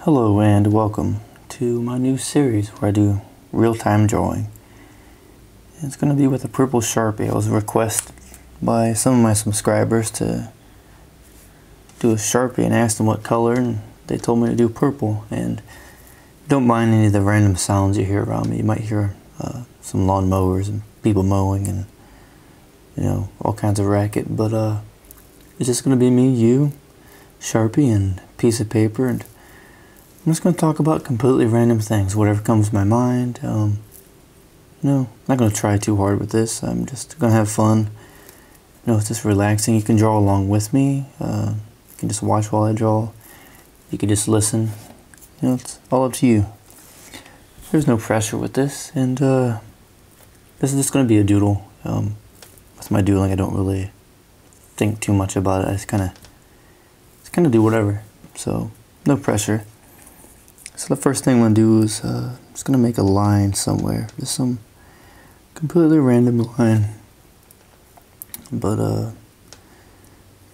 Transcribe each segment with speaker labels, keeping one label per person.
Speaker 1: Hello and welcome to my new series where I do real-time drawing. It's going to be with a purple Sharpie. I was requested by some of my subscribers to do a Sharpie and asked them what color and they told me to do purple and don't mind any of the random sounds you hear around me. You might hear uh, some lawn mowers and people mowing and you know all kinds of racket but uh, it's just going to be me, you, Sharpie and piece of paper and I'm just going to talk about completely random things, whatever comes to my mind. Um, no, I'm not going to try too hard with this. I'm just going to have fun. You know, it's just relaxing. You can draw along with me. Uh, you can just watch while I draw. You can just listen. You know, it's all up to you. There's no pressure with this, and uh, this is just going to be a doodle. Um, with my doodling, I don't really think too much about it. I just kind of, just kind of do whatever. So, no pressure. So the first thing I'm going to do is uh, just going to make a line somewhere. Just some completely random line. But uh,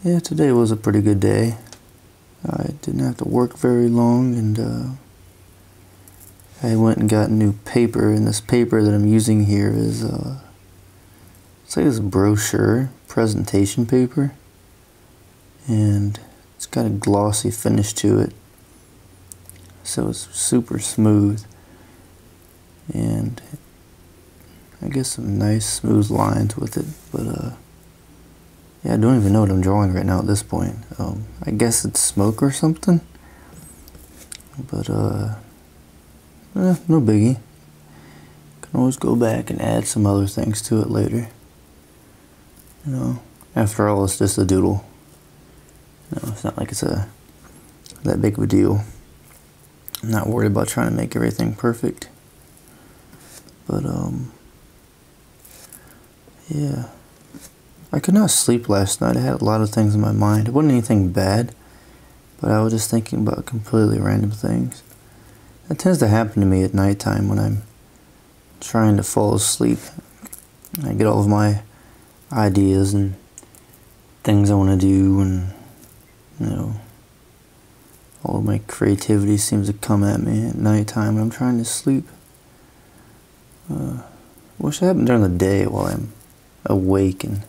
Speaker 1: yeah, today was a pretty good day. I didn't have to work very long and uh, I went and got new paper and this paper that I'm using here is uh, it's like this brochure presentation paper and it's got a glossy finish to it so it's super smooth. And I guess some nice smooth lines with it but uh yeah I don't even know what I'm drawing right now at this point. Um, I guess it's smoke or something but uh eh, no biggie. Can always go back and add some other things to it later you know. After all it's just a doodle. You know, it's not like it's a that big of a deal I'm not worried about trying to make everything perfect. But, um, yeah. I could not sleep last night. I had a lot of things in my mind. It wasn't anything bad, but I was just thinking about completely random things. That tends to happen to me at nighttime when I'm trying to fall asleep. I get all of my ideas and things I want to do and, you know, all of my creativity seems to come at me at nighttime I'm trying to sleep. Uh, wish it happened during the day while I'm awake and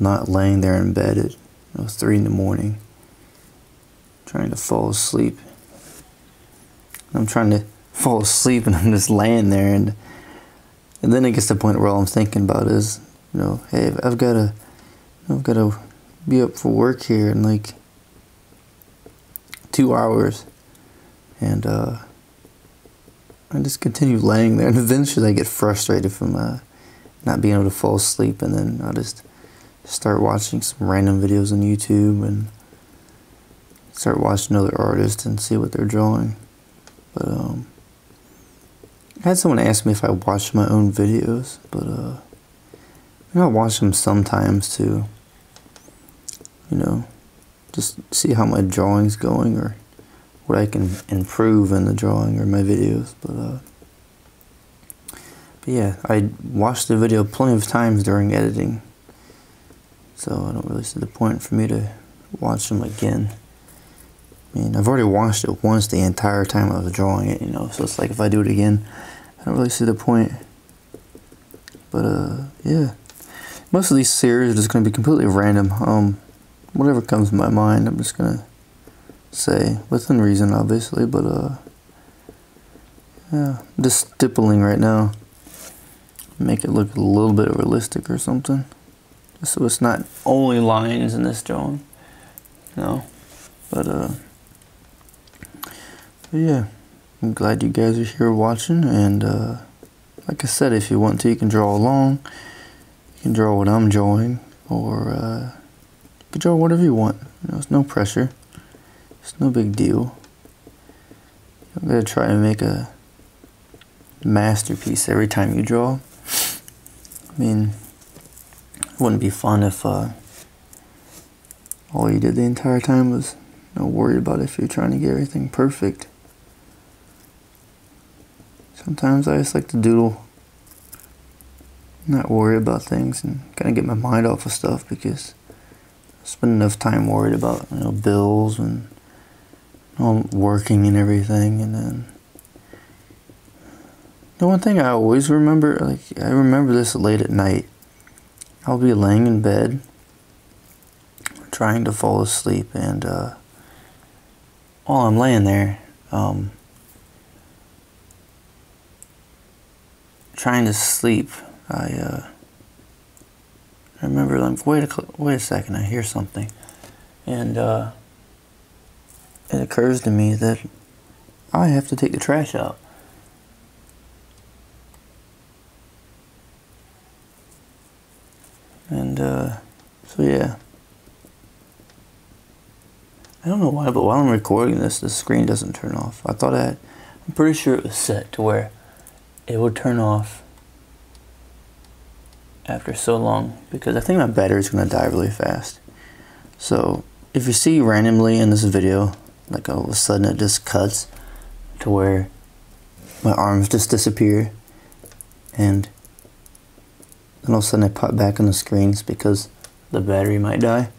Speaker 1: not laying there in bed at you know, 3 in the morning trying to fall asleep. I'm trying to fall asleep and I'm just laying there and and then it gets to the point where all I'm thinking about is, you know, hey, I've got to, I've got to be up for work here and like two hours, and uh, I just continue laying there. And eventually, I get frustrated from uh, not being able to fall asleep, and then I just start watching some random videos on YouTube and start watching other artists and see what they're drawing. But um, I had someone ask me if I watch my own videos, but uh, I watch them sometimes too. You know just see how my drawing's going or what I can improve in the drawing or my videos. But, uh, but yeah, I watched the video plenty of times during editing, so I don't really see the point for me to watch them again. I mean, I've already watched it once the entire time I was drawing it, you know, so it's like if I do it again, I don't really see the point. But, uh, yeah. Most of these series are just going to be completely random. Um, whatever comes to my mind, I'm just gonna say within reason, obviously. But uh, yeah, just stippling right now. Make it look a little bit realistic or something, so it's not only lines in this drawing. No, but uh, but yeah, I'm glad you guys are here watching, and uh, like I said, if you want to, you can draw along. You can draw what I'm drawing, or uh, can draw whatever you want. You know, it's no pressure. It's no big deal. I'm gonna try and make a masterpiece every time you draw. I mean, it wouldn't be fun if uh, all you did the entire time was you know, worry about if you're trying to get everything perfect. Sometimes I just like to doodle, not worry about things, and kind of get my mind off of stuff because spend enough time worried about you know bills and all working and everything, and then the one thing I always remember, like I remember this late at night. I'll be laying in bed, trying to fall asleep, and uh, while I'm laying there, um, trying to sleep, I uh, I remember like wait a wait a second, I hear something, and uh, it occurs to me that I have to take the trash out. And uh, so yeah. I don't know why, but while I'm recording this, the screen doesn't turn off. I thought I, I'm pretty sure it was set to where it would turn off after so long because I think my battery is going to die really fast. So if you see randomly in this video, like all of a sudden it just cuts to where my arms just disappear and then all of a sudden I pop back on the screens because the battery might die.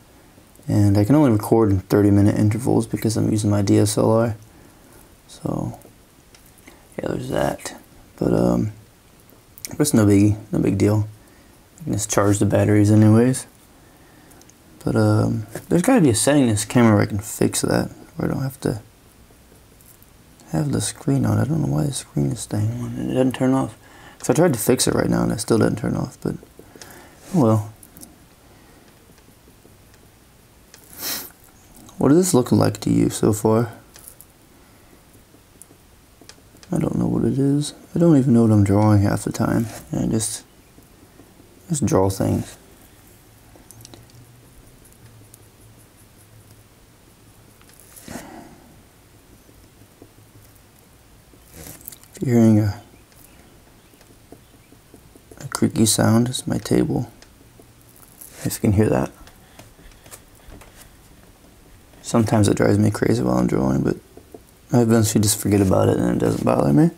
Speaker 1: And I can only record in 30 minute intervals because I'm using my DSLR. So, yeah, there's that. But, um, it's no biggie, no big deal. Just charge the batteries anyways. But, um, there's gotta be a setting in this camera where I can fix that, where I don't have to have the screen on. I don't know why the screen is staying on it doesn't turn off. So I tried to fix it right now and it still doesn't turn off, but oh well. What is this looking like to you so far? I don't know what it is. I don't even know what I'm drawing half the time. I just just draw things. If you're hearing a creaky sound is my table. If you can hear that. Sometimes it drives me crazy while I'm drawing, but I eventually just forget about it and it doesn't bother me.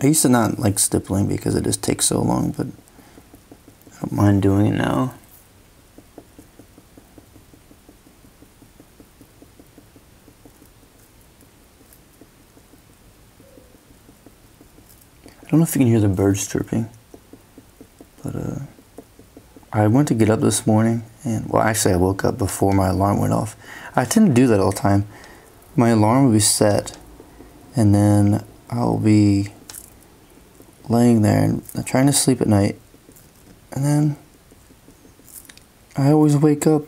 Speaker 1: I used to not like stippling because it just takes so long, but I don't mind doing it now. I don't know if you can hear the birds chirping, but uh, I went to get up this morning, and well, actually, I woke up before my alarm went off. I tend to do that all the time. My alarm will be set, and then I'll be laying there and trying to sleep at night, and then I always wake up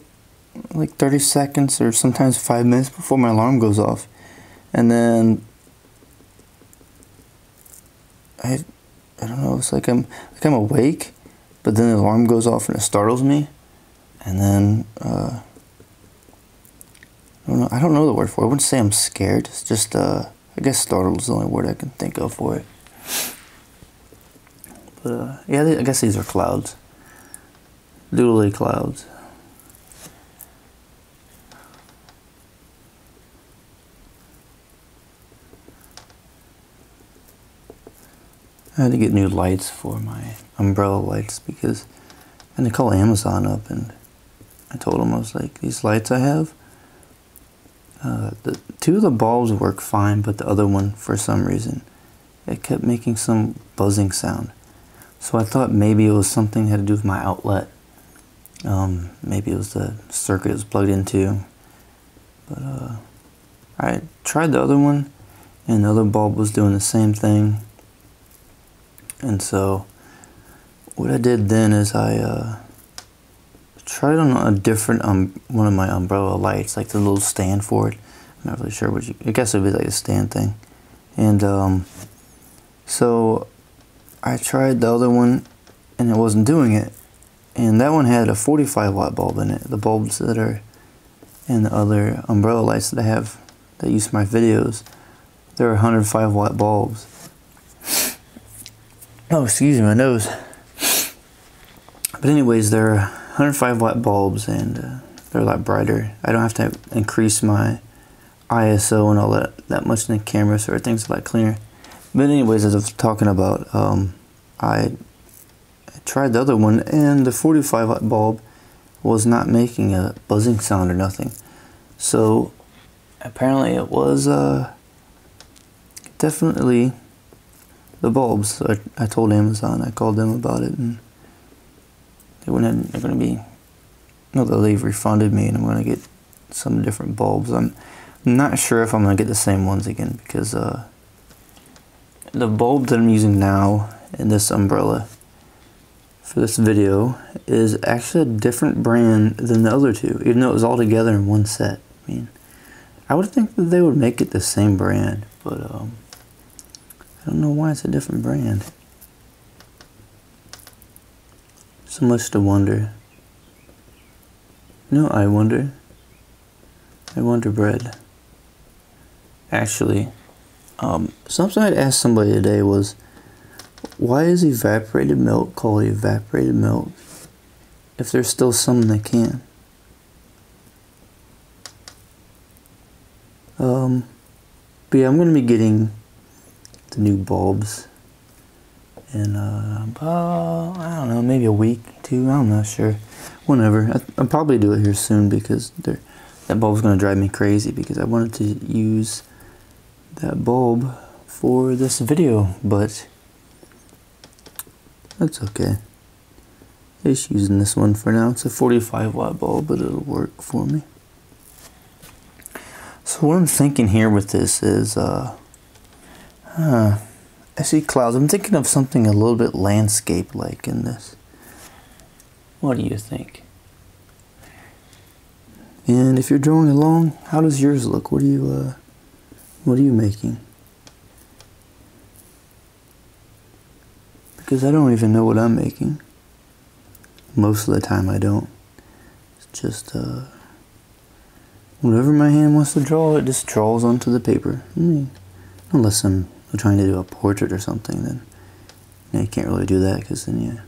Speaker 1: like 30 seconds or sometimes five minutes before my alarm goes off, and then I, I don't know. It's like I'm like I'm awake, but then the alarm goes off and it startles me, and then uh, I don't know. I don't know the word for it. I wouldn't say I'm scared. It's just uh, I guess startled is the only word I can think of for it. Uh, yeah, I guess these are clouds. Doodly clouds. I had to get new lights for my umbrella lights because I had to call Amazon up and I told them I was like, these lights I have, uh, the two of the bulbs work fine, but the other one, for some reason, it kept making some buzzing sound. So I thought maybe it was something had to do with my outlet. Um, maybe it was the circuit it was plugged into. But uh, I tried the other one, and the other bulb was doing the same thing. And so what I did then is I uh, tried on a different um one of my umbrella lights, like the little stand for it. I'm not really sure what you. I guess it'd be like a stand thing. And um, so I tried the other one, and it wasn't doing it. And that one had a 45 watt bulb in it. The bulbs that are in the other umbrella lights that I have that use my videos, they're 105 watt bulbs. Oh, excuse me, my nose. But anyways, they're 105 watt bulbs and uh, they're a lot brighter. I don't have to increase my ISO and all that that much in the camera, so everything's a lot cleaner. But anyways, as I was talking about, um, I, tried the other one and the 45 watt bulb was not making a buzzing sound or nothing. So apparently it was uh, definitely the bulbs. I, I told Amazon, I called them about it, and they ahead, they're going to be, no, they've refunded me, and I'm going to get some different bulbs. I'm not sure if I'm going to get the same ones again because uh, the bulb that I'm using now in this umbrella for this video is actually a different brand than the other two, even though it was all together in one set. I mean, I would think that they would make it the same brand, but um, I don't know why it's a different brand. So much to wonder. No, I wonder. I wonder bread. Actually, um, something I'd asked somebody today was, why is evaporated milk called evaporated milk if there's still some in the can? Um, but yeah, I'm going to be getting the new bulbs in, uh, I don't know, maybe a week, two, I'm not sure. Whenever. I, I'll probably do it here soon because that bulb's going to drive me crazy because I wanted to use that bulb for this video, but that's okay. Just using this one for now. It's a 45 watt bulb, but it'll work for me. So what I'm thinking here with this is, uh, uh, I see clouds. I'm thinking of something a little bit landscape-like in this. What do you think? And if you're drawing along, how does yours look? What do you, uh, what are you making? Because I don't even know what I'm making. Most of the time I don't. It's just, uh, whatever my hand wants to draw, it just draws onto the paper. I mean, unless I'm trying to do a portrait or something, then know, you can't really do that because then you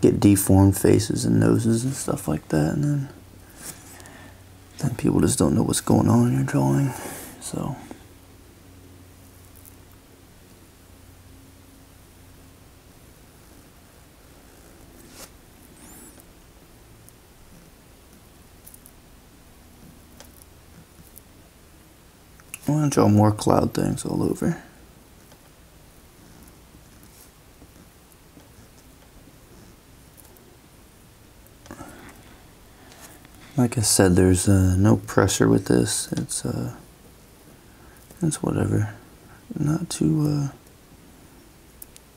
Speaker 1: get deformed faces and noses and stuff like that, and then then people just don't know what's going on in your drawing. So. Draw more cloud things all over. Like I said, there's uh, no pressure with this. It's uh, it's whatever. Not too uh,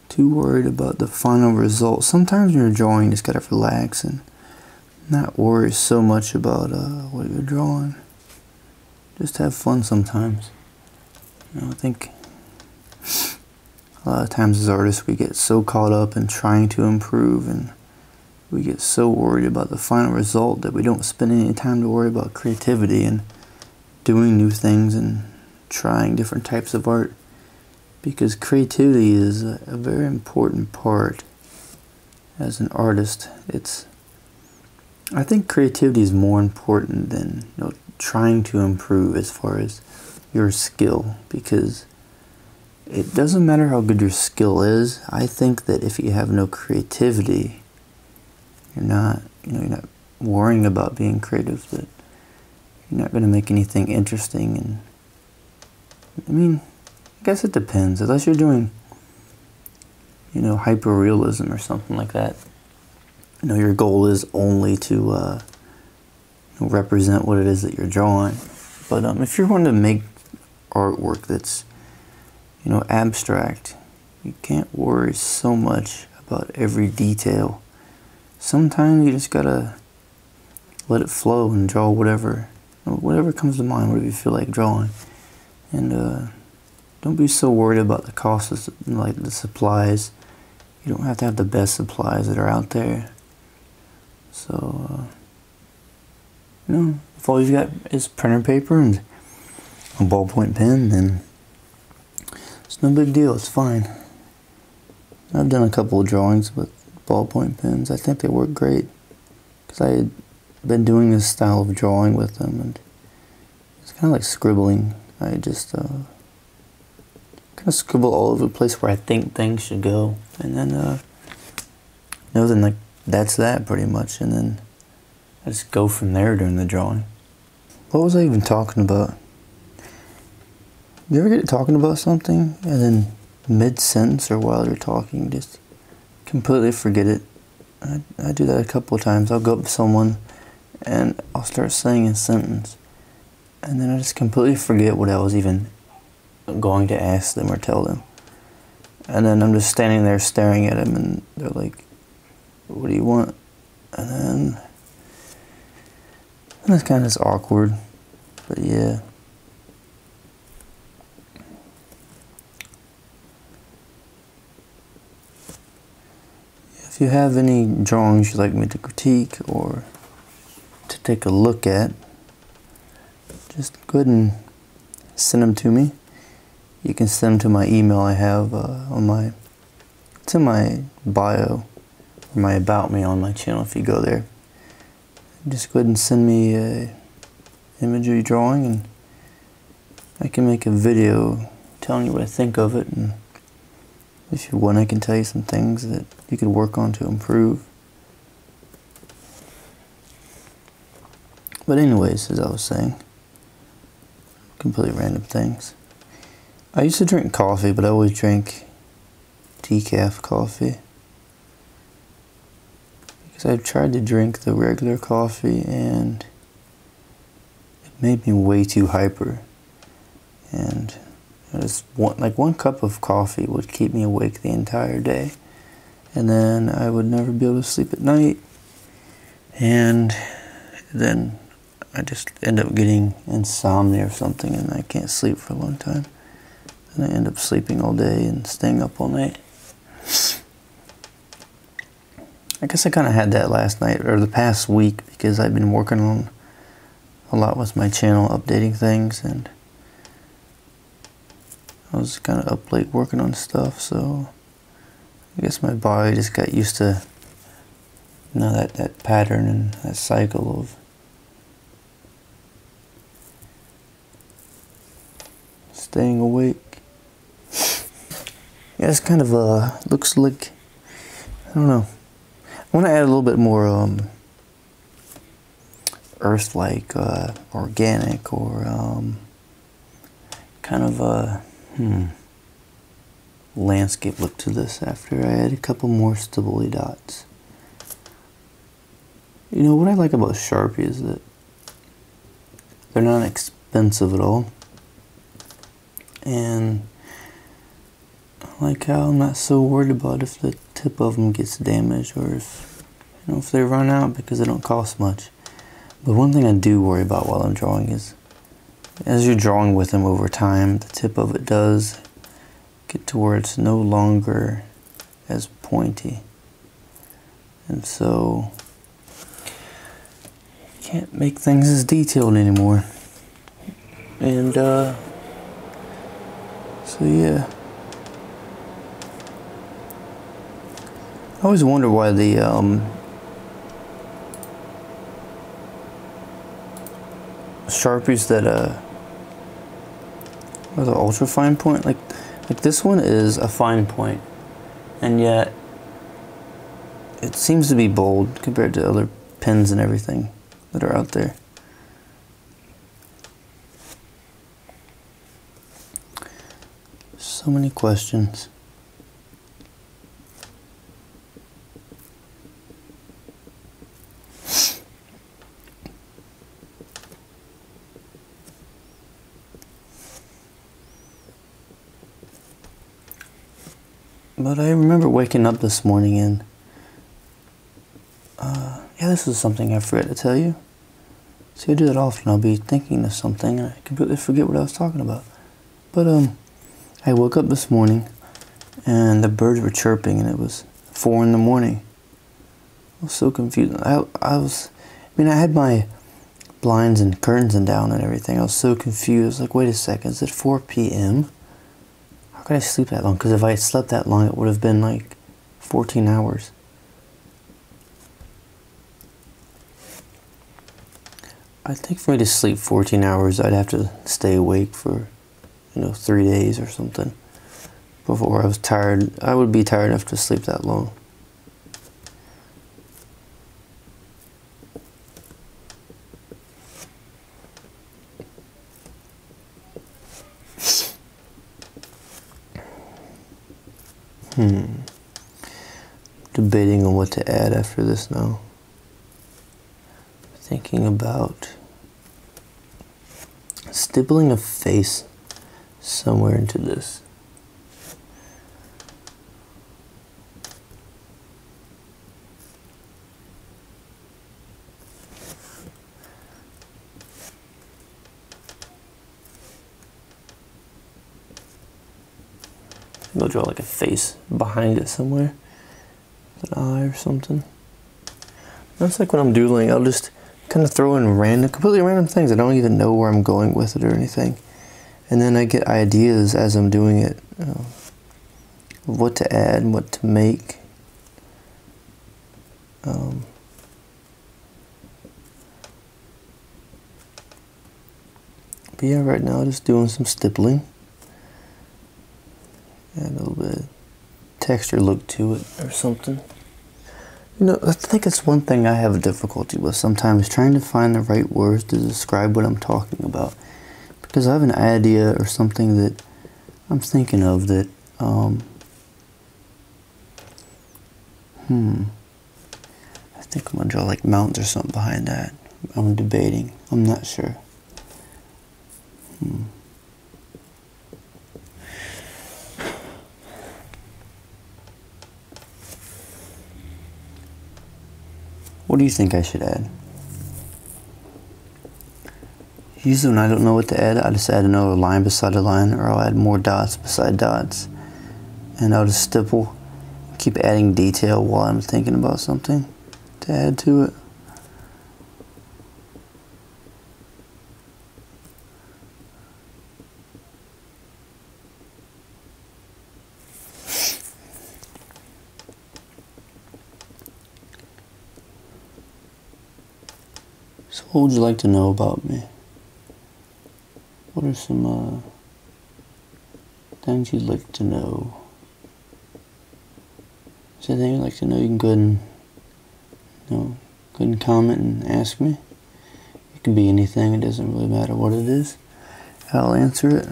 Speaker 1: too worried about the final result. Sometimes when you're drawing, you just gotta relax and not worry so much about uh, what you're drawing just have fun sometimes. You know, I think a lot of times as artists we get so caught up in trying to improve and we get so worried about the final result that we don't spend any time to worry about creativity and doing new things and trying different types of art because creativity is a, very important part as an artist. It's I think creativity is more important than you know trying to improve as far as your skill because it doesn't matter how good your skill is. I think that if you have no creativity, you're not, you know, you're not worrying about being creative. That you're not going to make anything interesting. And I mean, I guess it depends. Unless you're doing, you know, hyperrealism or something like that. You know, your goal is only to. Uh, represent what it is that you're drawing. But um, if you're wanting to make artwork that's, you know, abstract, you can't worry so much about every detail. Sometimes you just gotta let it flow and draw whatever, whatever comes to mind, whatever you feel like drawing. And uh, don't be so worried about the costs, like the supplies. You don't have to have the best supplies that are out there. So. Uh, you know, if all you've got is printer paper and a ballpoint pen, then it's no big deal. It's fine. I've done a couple of drawings with ballpoint pens. I think they work great because I had been doing this style of drawing with them, and it's kind of like scribbling. I just uh, kind of scribble all over the place where I think things should go, and then uh, know, then like that's that pretty much, and then I just go from there during the drawing. What was I even talking about? You ever get talking about something and then mid sentence or while you're talking, just completely forget it? I, I do that a couple of times. I'll go up to someone and I'll start saying a sentence and then I just completely forget what I was even going to ask them or tell them. And then I'm just standing there staring at them and they're like, what do you want? And then, and it's kind of awkward, but yeah. If you have any drawings you'd like me to critique or to take a look at, just go ahead and send them to me. You can send them to my email I have uh, on my, it's in my bio, or my about me on my channel if you go there. Just go ahead and send me a imagery drawing and I can make a video telling you what I think of it and if you want, I can tell you some things that you could work on to improve. But anyways, as I was saying, completely random things. I used to drink coffee, but I always drink decaf coffee. Because I've tried to drink the regular coffee and it made me way too hyper. And just one, like one cup of coffee would keep me awake the entire day. And then I would never be able to sleep at night. And then I just end up getting insomnia or something and I can't sleep for a long time. And I end up sleeping all day and staying up all night. I guess I kind of had that last night or the past week because I've been working on a lot with my channel, updating things and I was kind of up late working on stuff, so I guess my body just got used to you that, that pattern and that cycle of staying awake. Yeah, it's kind of uh looks like I don't know. I want to add a little bit more um, earth-like, uh, organic, or um, kind of a uh, Hmm. Landscape look to this after I add a couple more stabili dots. You know, what I like about Sharpie is that they're not expensive at all. And I like how I'm not so worried about if the tip of them gets damaged or if, you know, if they run out because they don't cost much. But one thing I do worry about while I'm drawing is as you're drawing with them over time, the tip of it does get to where it's no longer as pointy. And so you can't make things as detailed anymore. And uh, so yeah. I always wonder why the um, sharpies that uh, or the ultra fine point. Like like this one is a fine point. And yet it seems to be bold compared to other pens and everything that are out there. So many questions But I remember waking up this morning and, uh, yeah, this is something I forgot to tell you. See, I do that often. I'll be thinking of something and I completely forget what I was talking about. But, um, I woke up this morning and the birds were chirping and it was four in the morning. I was so confused. I, I was, I mean, I had my blinds and curtains and down and everything. I was so confused. Like, wait a second, is it 4 p.m.? Could I sleep that long? Because if I slept that long, it would have been like 14 hours. I think for me to sleep 14 hours, I'd have to stay awake for, you know, three days or something. Before I was tired, I would be tired enough to sleep that long. Hmm. Debating on what to add after this now. Thinking about stippling a face somewhere into this. Go draw like a face behind it somewhere. An eye or something. That's like when I'm doodling, I'll just kind of throw in random, completely random things. I don't even know where I'm going with it or anything. And then I get ideas as I'm doing it. Uh, what to add, and what to make. Um, but yeah, right now just doing some stippling. Add a little bit texture look to it or something. You know, I think it's one thing I have a difficulty with sometimes trying to find the right words to describe what I'm talking about. Because I have an idea or something that I'm thinking of that, um, hmm, I think I'm to draw like mountains or something behind that. I'm debating. I'm not sure. Hmm. What do you think I should add? Usually when I don't know what to add, I just add another line beside a line or I'll add more dots beside dots. And I'll just stipple, keep adding detail while I'm thinking about something to add to it. What would you like to know about me? What are some uh, things you'd like to know? Is there anything you'd like to know? You can go ahead and, you know, go ahead and comment and ask me. It can be anything. It doesn't really matter what it is. I'll answer it.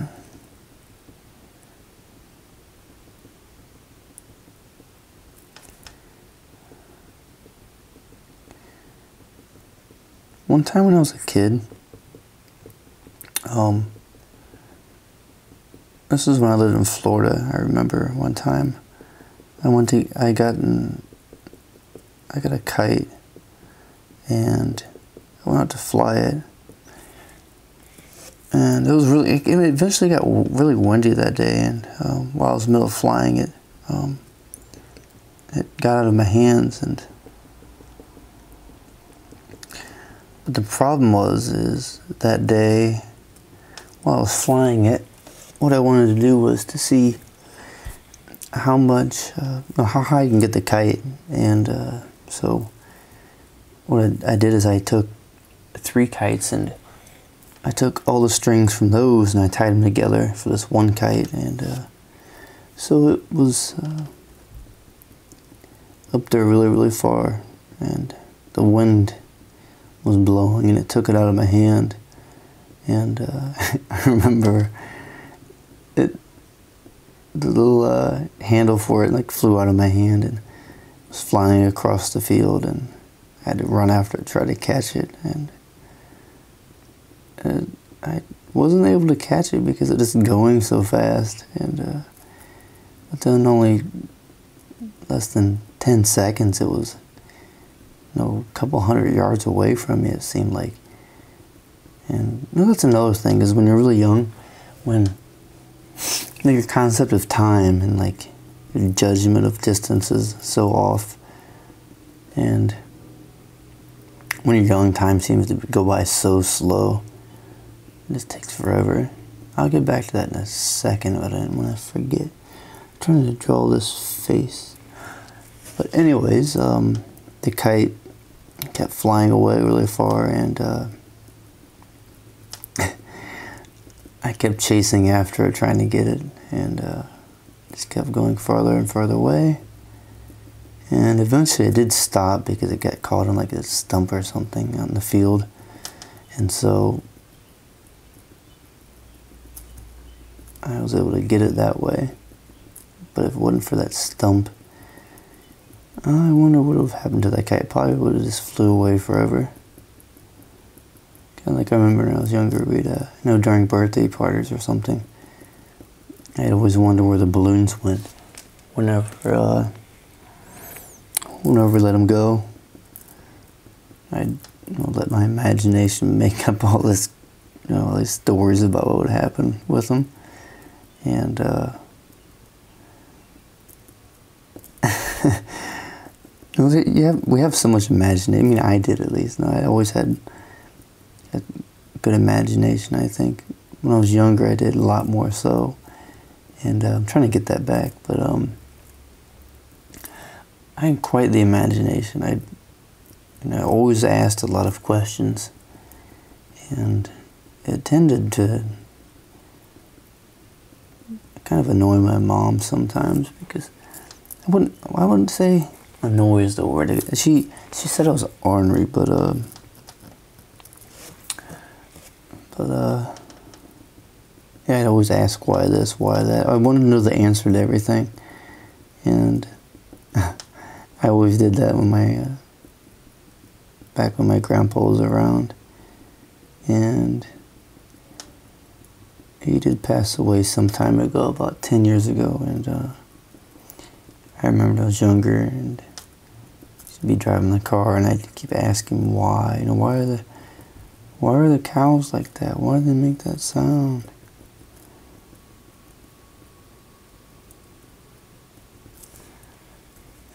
Speaker 1: One time when I was a kid, um, this is when I lived in Florida. I remember one time I went to I got in, I got a kite and I went out to fly it. And it was really, it eventually got really windy that day. And um, while I was in the middle of flying it, um, it got out of my hands and But the problem was, is that day, while I was flying it, what I wanted to do was to see how much, uh, how high you can get the kite. And uh, so what I did is I took three kites and I took all the strings from those and I tied them together for this one kite. And uh, so it was uh, up there really, really far. And the wind was blowing and it took it out of my hand. And uh, I remember it, the little uh, handle for it like flew out of my hand and was flying across the field and I had to run after it, try to catch it. And uh, I wasn't able to catch it because it was going so fast. And uh, then only less than 10 seconds it was know, a couple hundred yards away from me, it seemed like. And you know, that's another thing, is when you're really young, when you know, your concept of time and like your judgment of distance is so off. And when you're young, time seems to go by so slow. It just takes forever. I'll get back to that in a second, but I didn't want to forget. I'm trying to draw this face. But anyways, um, the kite kept flying away really far and uh, I kept chasing after it trying to get it and uh, just kept going farther and farther away. And eventually it did stop because it got caught on like a stump or something out in the field. And so I was able to get it that way. But if it wasn't for that stump, I wonder what would have happened to that kite. Probably would have just flew away forever. Kind of like I remember when I was younger, we'd, uh, you know, during birthday parties or something, I'd always wonder where the balloons went. Whenever, uh, whenever we let them go, I'd you know, let my imagination make up all this, you know, all these stories about what would happen with them, and. Uh, you have, we have so much imagination. I mean, I did at least. No, I always had a good imagination. I think when I was younger, I did a lot more so, and uh, I'm trying to get that back. But um, I had quite the imagination. I, you know, always asked a lot of questions, and it tended to kind of annoy my mom sometimes because I wouldn't. I wouldn't say annoys the word. She she said I was ornery, but uh, but uh, yeah, I'd always ask why this, why that. I wanted to know the answer to everything, and I always did that when my uh, back when my grandpa was around, and he did pass away some time ago, about ten years ago, and. Uh, I remember I was younger and be driving the car and I'd keep asking why. You know, why are the why are the cows like that? Why do they make that sound?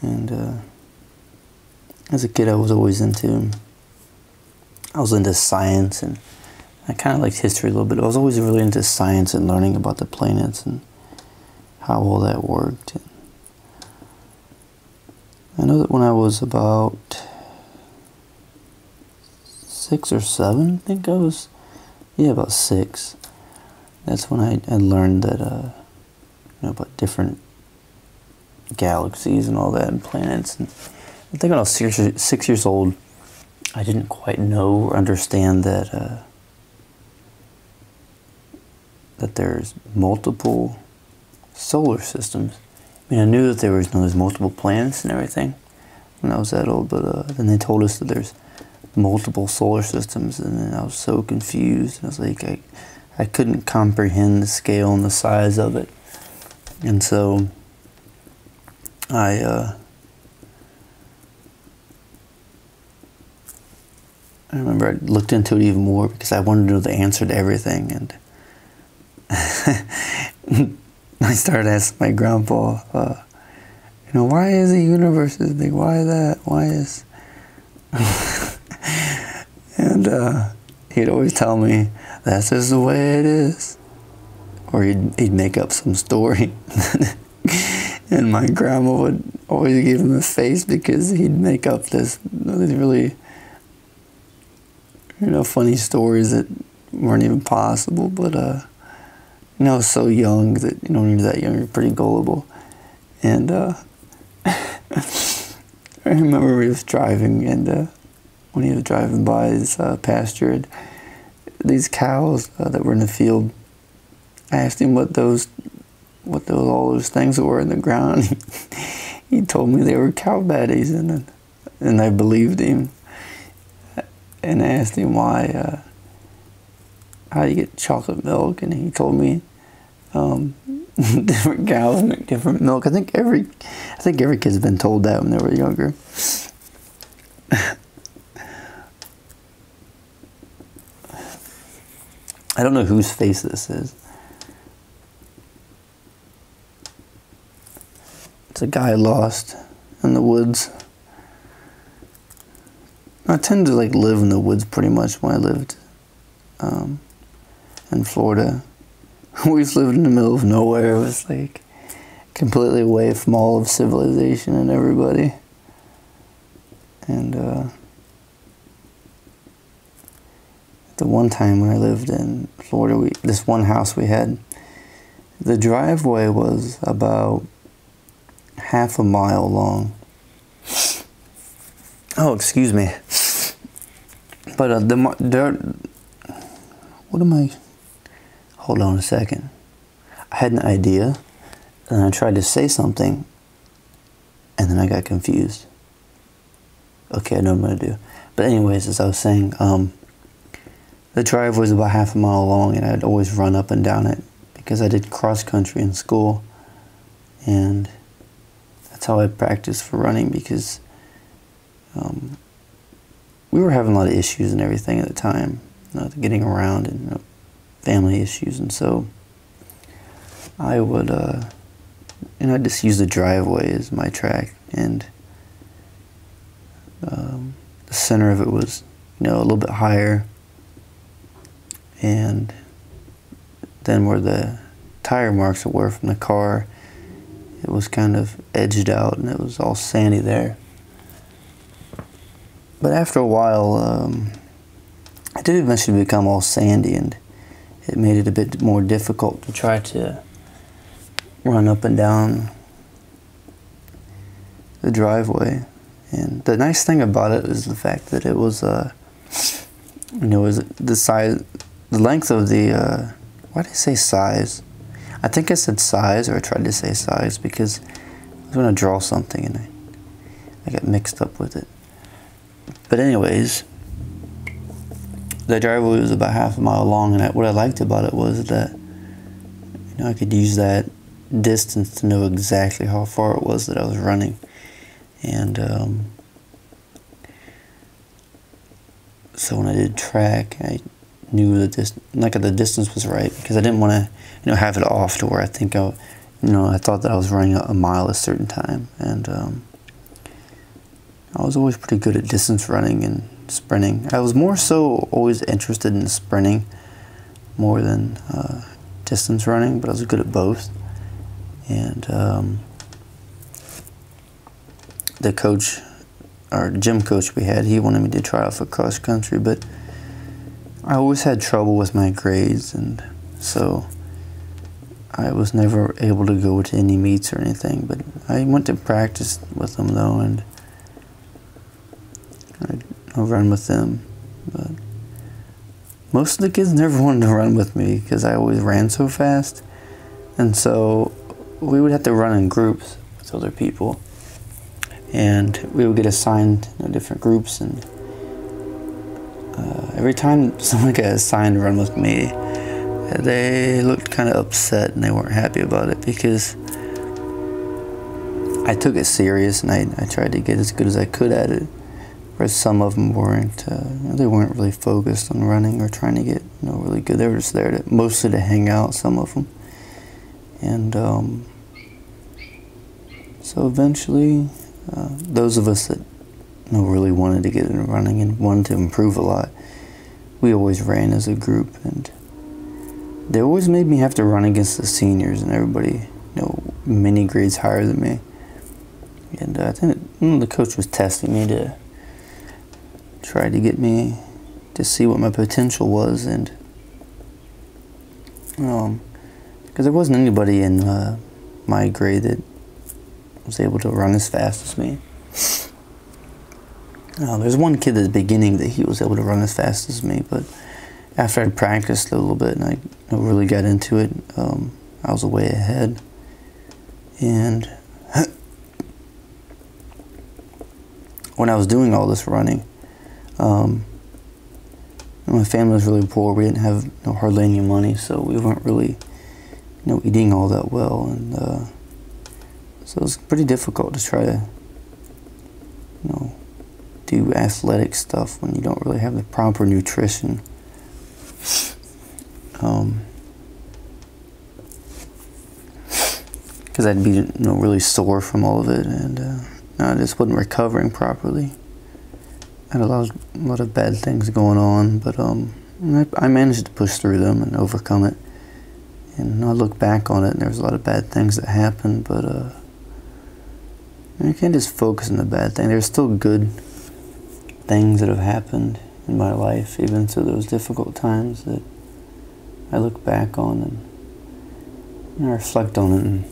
Speaker 1: And uh, as a kid, I was always into I was into science and I kind of liked history a little bit. I was always really into science and learning about the planets and how all that worked. And I know that when I was about six or seven, I think I was, yeah, about six. That's when I, I learned that, uh, you know, about different galaxies and all that and planets. And I think when I was six, six years old, I didn't quite know or understand that uh, that there's multiple solar systems. I mean, I knew that there was you know, there's multiple planets and everything when I was that old, but uh, then they told us that there's multiple solar systems, and then I was so confused. And I was like, I, I couldn't comprehend the scale and the size of it, and so I. Uh, I remember I looked into it even more because I wanted to know the answer to everything, and I started asking my grandpa, uh, you know, why is the universe this big? Why that? Why is. and uh, he'd always tell me, that's just the way it is. Or he'd, he'd make up some story. and my grandma would always give him a face because he'd make up this, these really, you know, funny stories that weren't even possible. But, uh, you know, so young that, you know, when you're that young, you're pretty gullible. And uh, I remember we was driving, and uh, when he was driving by his uh, pasture, and these cows uh, that were in the field, I asked him what those, what those all those things were in the ground. he told me they were cow baddies, and and I believed him. And I asked him why. Uh, how do you get chocolate milk? And he told me um, different cows make different milk. I think every, I think every kid's been told that when they were younger. I don't know whose face this is. It's a guy lost in the woods. I tend to like live in the woods pretty much when I lived um, in Florida. we just lived in the middle of nowhere. It was like completely away from all of civilization and everybody. And uh, the one time when I lived in Florida, we this one house we had, the driveway was about half a mile long. Oh, excuse me. But uh, the there, what am I? Hold on a second. I had an idea. and I tried to say something, and then I got confused. Okay, I know what I'm gonna do. But anyways, as I was saying, um, the drive was about half a mile long, and I'd always run up and down it because I did cross country in school, and that's how I practiced for running because um, we were having a lot of issues and everything at the time, you know, getting around and you know, family issues, and so I would, uh, and I just use the driveway as my track, and um, the center of it was, you know, a little bit higher, and then where the tire marks were from the car, it was kind of edged out and it was all sandy there. But after a while, um, it did eventually become all sandy and it made it a bit more difficult to try to run up and down the driveway. And the nice thing about it is the fact that it was, uh, you know, was the size, the length of the, uh, why did I say size? I think I said size, or I tried to say size, because I was going to draw something and I, I got mixed up with it. But anyways, the driveway was about half a mile long, and I, what I liked about it was that you know I could use that distance to know exactly how far it was that I was running, and um, so when I did track, I knew that this like the distance was right because I didn't want to you know have it off to where I think I you know I thought that I was running a, a mile a certain time. And um, I was always pretty good at distance running and sprinting. I was more so always interested in sprinting more than uh, distance running, but I was good at both. And um, the coach, our gym coach we had, he wanted me to try out for cross country, but I always had trouble with my grades, and so I was never able to go to any meets or anything. But I went to practice with them though, and I, run with them. But most of the kids never wanted to run with me because I always ran so fast, and so we would have to run in groups with other people, and we would get assigned you know, different groups and uh, every time someone got assigned to run with me, they looked kind of upset and they weren't happy about it because I took it serious and I, I tried to get as good as I could at it. Whereas some of them weren't, uh, they weren't really focused on running or trying to get you know really good. They were just there to mostly to hang out. Some of them, and um, so eventually, uh, those of us that you know, really wanted to get into running and wanted to improve a lot. We always ran as a group, and they always made me have to run against the seniors and everybody, you know, many grades higher than me. And uh, I think the coach was testing me to try to get me to see what my potential was, and um, because there wasn't anybody in uh, my grade that was able to run as fast as me. Uh, there's one kid at the beginning that he was able to run as fast as me, but after I'd practiced a little bit and I really got into it, um, I was way ahead. And when I was doing all this running, um, my family was really poor. We didn't have you know, hardly any money, so we weren't really, you know, eating all that well, and uh, so it was pretty difficult to try to, you know, do athletic stuff when you don't really have the proper nutrition. Um, because I'd be you know really sore from all of it, and uh, I just wasn't recovering properly. Had a lot, of, a lot of bad things going on, but um, I, I, managed to push through them and overcome it. And I look back on it, and there was a lot of bad things that happened, but uh, you can't just focus on the bad thing. There's still good things that have happened in my life, even through those difficult times that I look back on and, and I reflect on it. And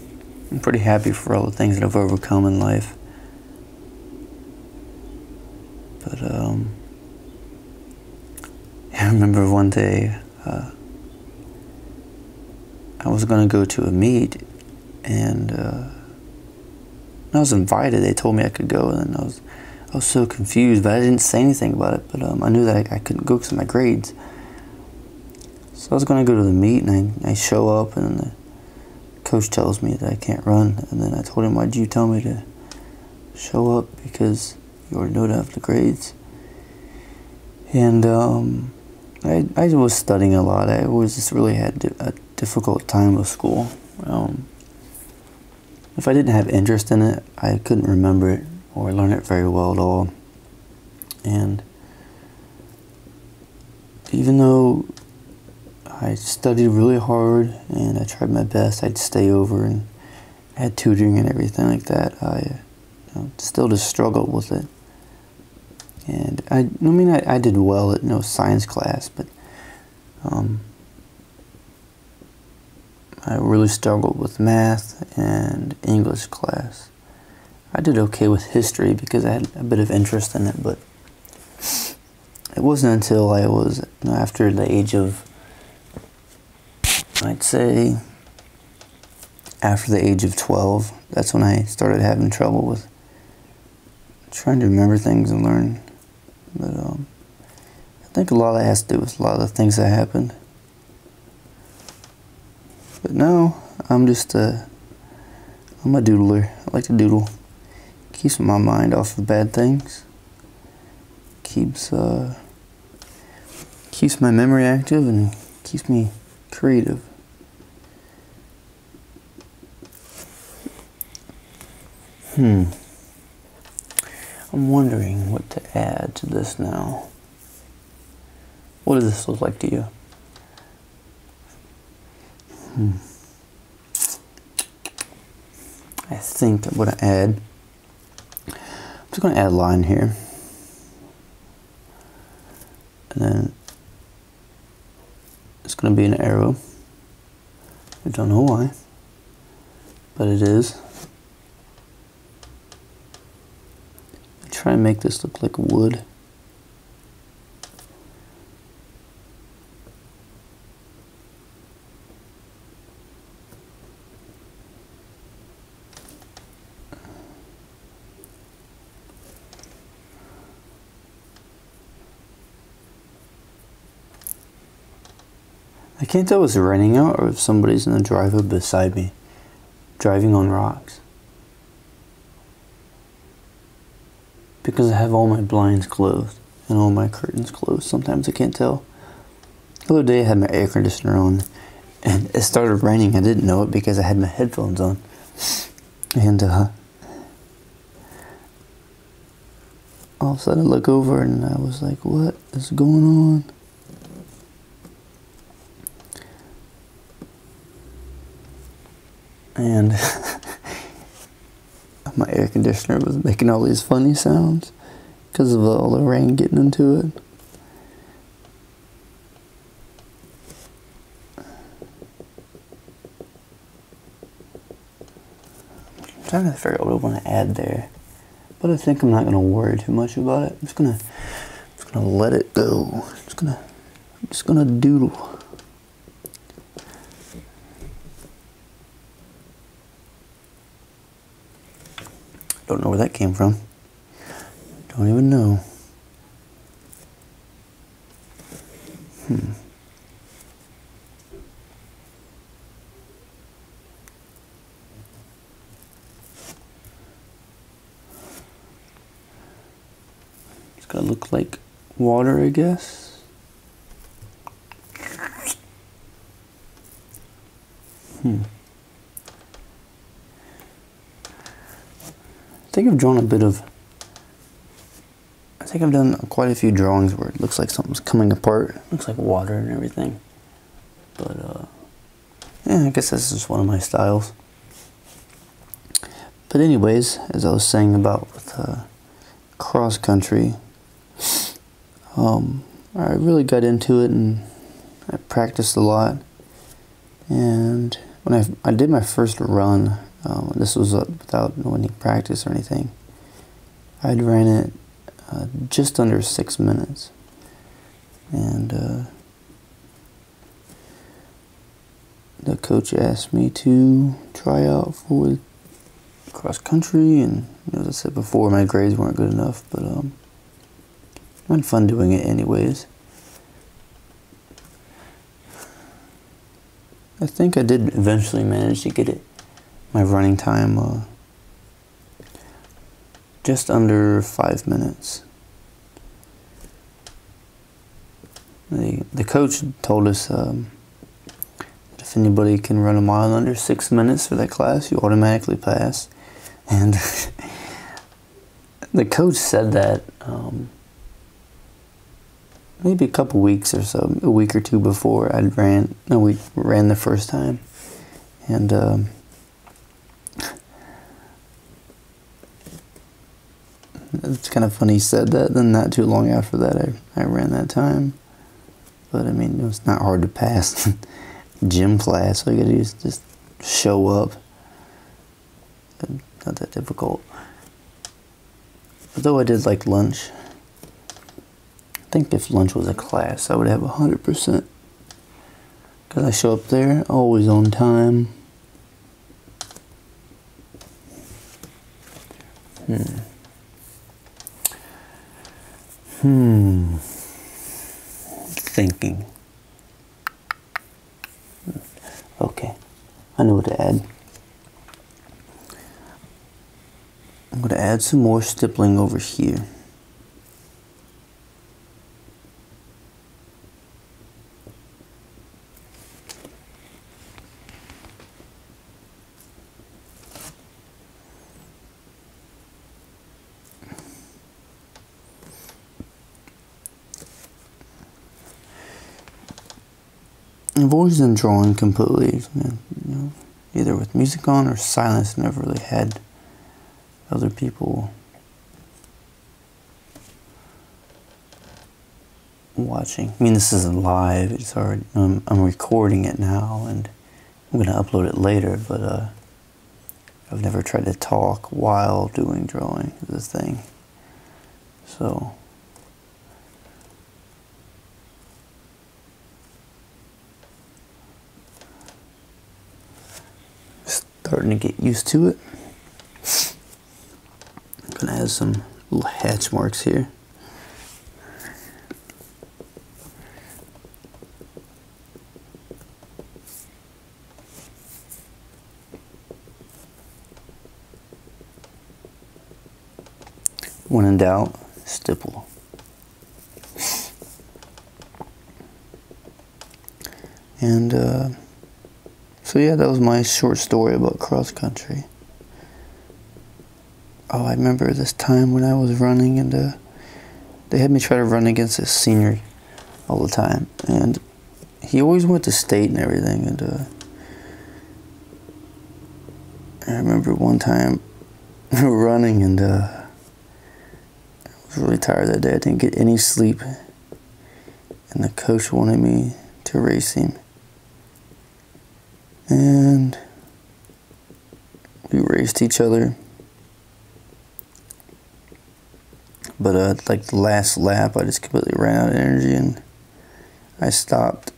Speaker 1: I'm pretty happy for all the things that I've overcome in life. But um, I remember one day uh, I was going to go to a meet, and uh, I was invited. They told me I could go, and I was I was so confused, but I didn't say anything about it. But um, I knew that I, I couldn't go because of my grades. So I was going to go to the meet, and I, I show up, and the coach tells me that I can't run. And then I told him, "Why'd you tell me to show up? Because you already know that grades." And um, I I was studying a lot. I always just really had a difficult time with school. Um, if I didn't have interest in it, I couldn't remember it or learn it very well at all. And even though I studied really hard and I tried my best, I'd stay over and had tutoring and everything like that. I you know, still just struggled with it. And I, I mean, I, I did well at know, science class, but um, I really struggled with math and English class. I did okay with history because I had a bit of interest in it, but it wasn't until I was you know, after the age of, I'd say, after the age of 12, that's when I started having trouble with trying to remember things and learn. But um, I think a lot of that has to do with a lot of the things that happened. But no, I'm just a, I'm a doodler. I like to doodle keeps my mind off of bad things. Keeps uh, keeps my memory active and keeps me creative. Hmm. I'm wondering what to add to this now. What does this look like to you? Hmm. I think I'm going to add I'm just going to add a line here. And then it's going to be an arrow. I don't know why, but it is. Try and make this look like wood. I can't tell if it's raining out or if somebody's in the driver beside me, driving on rocks. Because I have all my blinds closed and all my curtains closed. Sometimes I can't tell. The other day I had my air conditioner on and it started raining. I didn't know it because I had my headphones on. And uh, all of a sudden I look over and I was like, what is going on? and my air conditioner was making all these funny sounds because of all the rain getting into it. I'm trying to figure out what I want to add there, but I think I'm not going to worry too much about it. I'm just gonna, just gonna let it go. I'm just gonna, I'm just gonna doodle. Don't know where that came from. Don't even know. Hmm. It's gonna look like water, I guess. Hmm. Think I've drawn a bit of. I think I've done quite a few drawings where it looks like something's coming apart. It looks like water and everything. But, uh, yeah, I guess this is one of my styles. But anyways, as I was saying about with uh, cross country, um, I really got into it and I practiced a lot. And when I, I did my first run, um, this was uh, without any practice or anything. I'd ran it uh, just under six minutes. And uh, the coach asked me to try out for cross country, and as I said before, my grades weren't good enough, but um, I had fun doing it anyways. I think I did eventually manage to get it, my running time, uh, just under five minutes. The, the coach told us um, that if anybody can run a mile under six minutes for that class, you automatically pass. And the coach said that um, maybe a couple weeks or so, a week or two before I ran. No, we ran the first time, and um, it's kind of funny he said that. Then not too long after that, I I ran that time. But I mean, it's not hard to pass gym class. All you gotta do is just show up. Not that difficult. Although I did like lunch. I think if lunch was a class, I would have 100%. Because I show up there, always on time. Hmm. Hmm thinking. Okay, I know what to add. I'm going to add some more stippling over here. I've always been drawing completely, you know, either with music on or silence. Never really had other people watching. I mean, this isn't live. It's already. Um, I'm recording it now, and I'm gonna upload it later. But uh, I've never tried to talk while doing drawing. This thing, so. Starting to get used to it. I'm gonna add some little hatch marks here. When in doubt, stipple. And uh, so yeah, that was my short story about cross country. Oh, I remember this time when I was running and uh, they had me try to run against a senior all the time, and he always went to state and everything. And uh, I remember one time we were running and uh, I was really tired that day. I didn't get any sleep, and the coach wanted me to race him and we raced each other. But uh, like the last lap, I just completely ran out of energy and I stopped.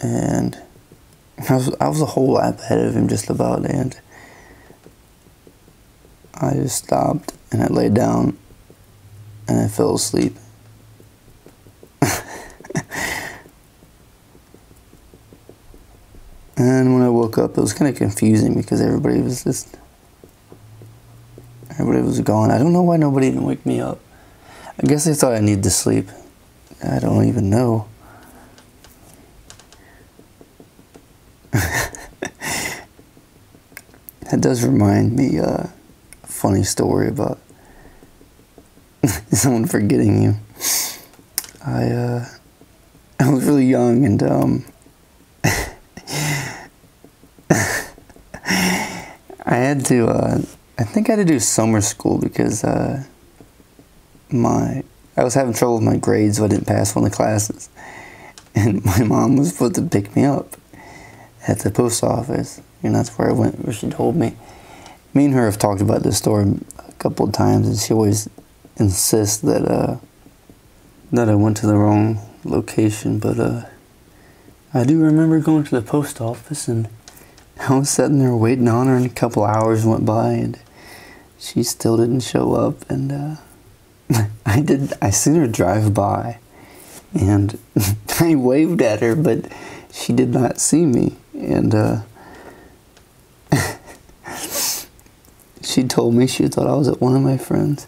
Speaker 1: And I was, I was a whole lap ahead of him just about. And I just stopped and I laid down and I fell asleep. And when I woke up, it was kind of confusing because everybody was just, everybody was gone. I don't know why nobody didn't wake me up. I guess they thought I needed to sleep. I don't even know. that does remind me uh, a funny story about someone forgetting you. I uh, I was really young and um, I had to, uh, I think I had to do summer school because uh, my, I was having trouble with my grades, so I didn't pass one of the classes. And my mom was supposed to pick me up at the post office, and that's where I went, where she told me. Me and her have talked about this story a couple of times, and she always insists that uh, that I went to the wrong location, but uh, I do remember going to the post office and I was sitting there waiting on her and a couple hours went by and she still didn't show up and uh, I did I seen her drive by and I waved at her but she did not see me and uh, she told me she thought I was at one of my friends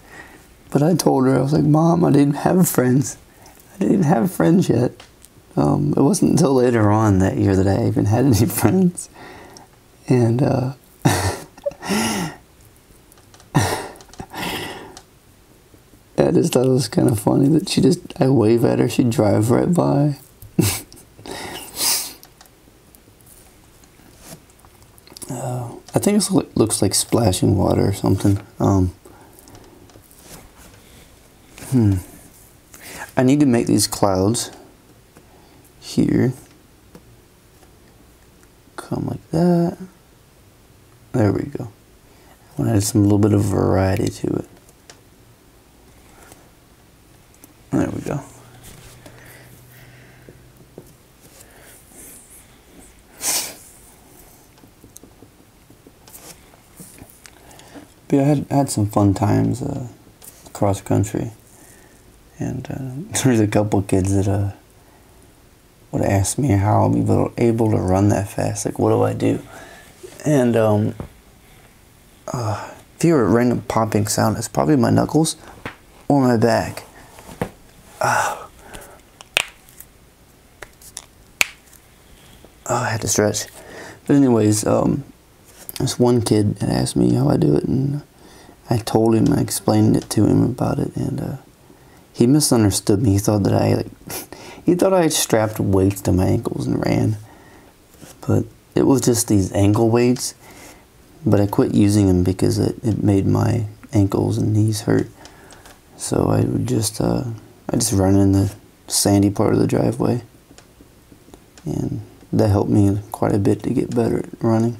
Speaker 1: but I told her I was like mom I didn't have friends. I didn't have friends yet. Um, it wasn't until later on that year that I even had any friends and uh, I just thought it was kind of funny that she just, I wave at her, she'd drive right by. uh, I think it looks like splashing water or something. Um, hmm. I need to make these clouds here come like that. There we go. I want to add some little bit of variety to it. There we go. But yeah, I had, had some fun times uh, cross country. And uh, there's a couple kids that uh, would ask me how I'll be able to run that fast. Like, what do I do? And um, uh, if you hear a random popping sound, it's probably my knuckles or my back. Oh. oh, I had to stretch. But anyways, um, this one kid had asked me how I do it, and I told him, I explained it to him about it, and uh, he misunderstood me. He thought that I, like, he thought I strapped weights to my ankles and ran, but it was just these ankle weights. But I quit using them because it, it made my ankles and knees hurt. So I would just uh, I just run in the sandy part of the driveway. And that helped me quite a bit to get better at running.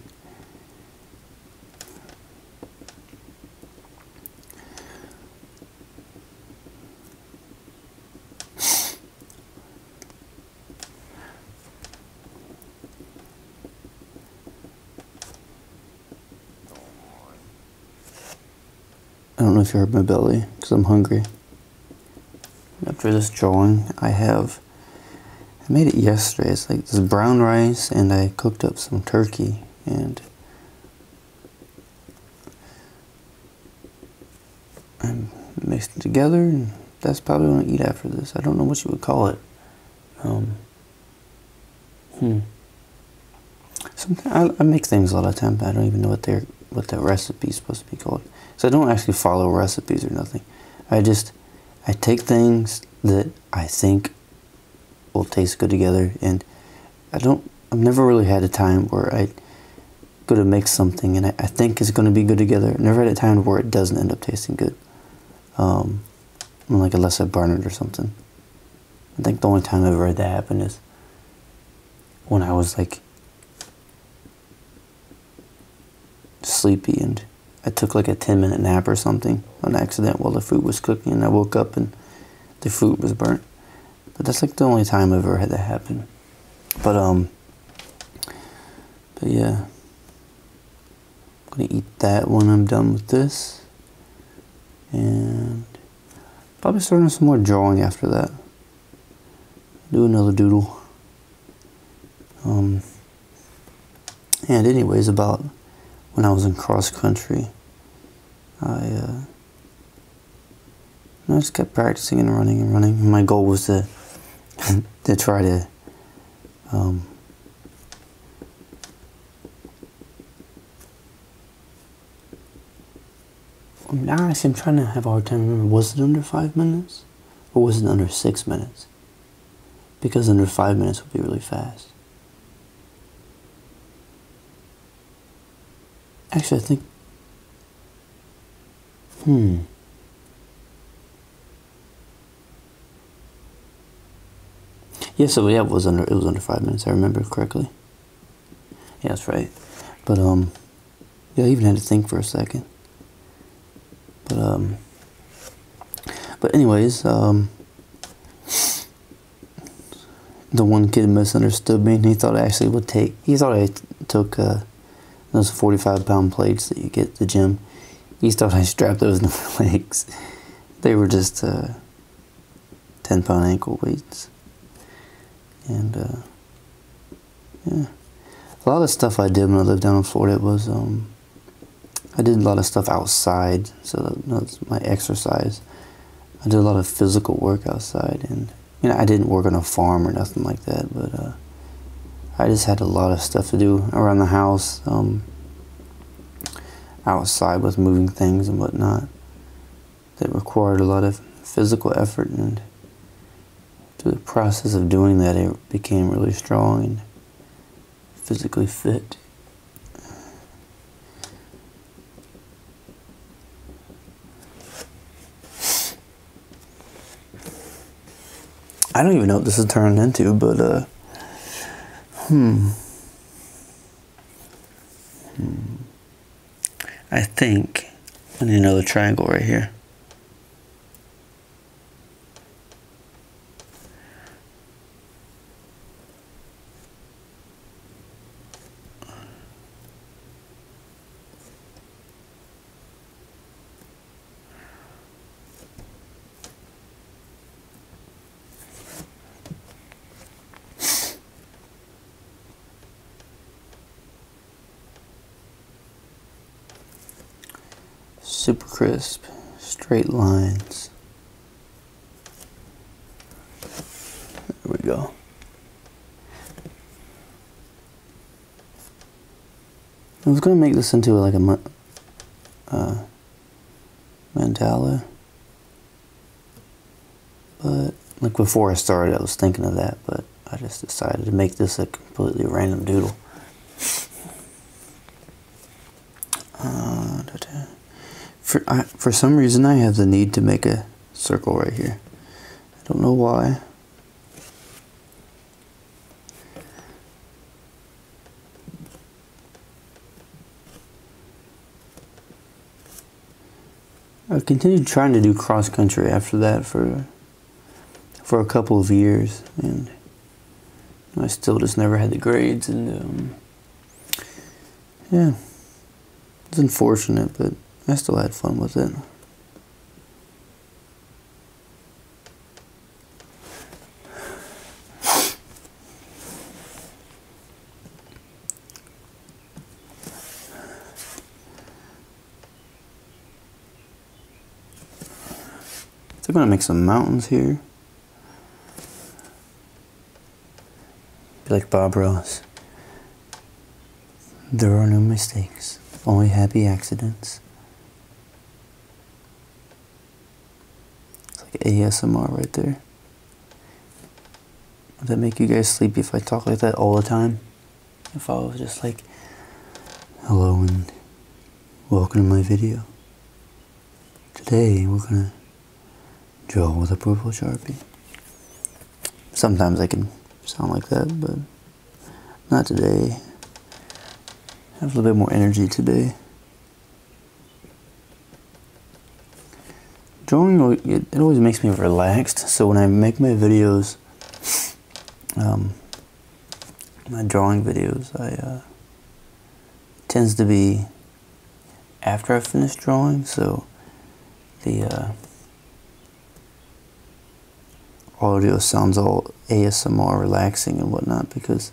Speaker 1: Don't know if you heard my belly because I'm hungry. After this drawing, I have, I made it yesterday. It's like this brown rice and I cooked up some turkey and I mixed it together and that's probably what I eat after this. I don't know what you would call it. Um, hmm. Sometimes I, I make things a lot of times. I don't even know what they're what the recipe is supposed to be called. So I don't actually follow recipes or nothing. I just I take things that I think will taste good together, and I don't. I've never really had a time where I go to make something and I, I think it's going to be good together. I've never had a time where it doesn't end up tasting good. Um, like unless I burn it or something. I think the only time I've ever had that happen is when I was like sleepy and I took like a 10 minute nap or something on accident while the food was cooking and I woke up and the food was burnt. But that's like the only time I've ever had that happen. But um but yeah. I'm gonna eat that when I'm done with this. And probably starting some more drawing after that. Do another doodle. Um and anyways about when I was in cross country. I, uh, I just kept practicing and running and running. My goal was to to try to um, honestly, I'm trying to have a hard time remember. Was it under five minutes, or was it under six minutes? Because under five minutes would be really fast. Actually, I think. Hmm. Yeah, so yeah, it was under it was under five minutes. I remember correctly. Yeah, that's right. But um, yeah, I even had to think for a second. But um, but anyways, um, the one kid misunderstood me and he thought I actually would take, he thought I took uh, those 45 pound plates that you get at the gym. He thought I strapped those to my legs. They were just uh, 10 pound ankle weights. And uh, yeah, a lot of stuff I did when I lived down in Florida was um, I did a lot of stuff outside, so that's my exercise. I did a lot of physical work outside, and you know I didn't work on a farm or nothing like that, but uh, I just had a lot of stuff to do around the house, um, outside with moving things and whatnot that required a lot of physical effort, and through the process of doing that, I became really strong and physically fit. I don't even know what this is turning into, but uh, hmm. hmm. I think I need another triangle right here. Super crisp, straight lines. There we go. I was going to make this into like a uh, mandala, but like before I started, I was thinking of that, but I just decided to make this a completely random doodle. For, I, for some reason, I have the need to make a circle right here. I don't know why. I continued trying to do cross country after that for for a couple of years, and I still just never had the grades, and um, yeah, it's unfortunate, but I still had fun with it. So I'm gonna make some mountains here. Be like Bob Ross. There are no mistakes, only happy accidents. ASMR right there. Would that make you guys sleepy if I talk like that all the time? If I was just like, hello and welcome to my video. Today we're gonna draw with a purple sharpie. Sometimes I can sound like that, but not today. I have a little bit more energy today. Drawing it, always makes me relaxed. So when I make my videos um, my drawing videos I uh, tends to be after I finish drawing. So the uh, audio sounds all ASMR relaxing and whatnot because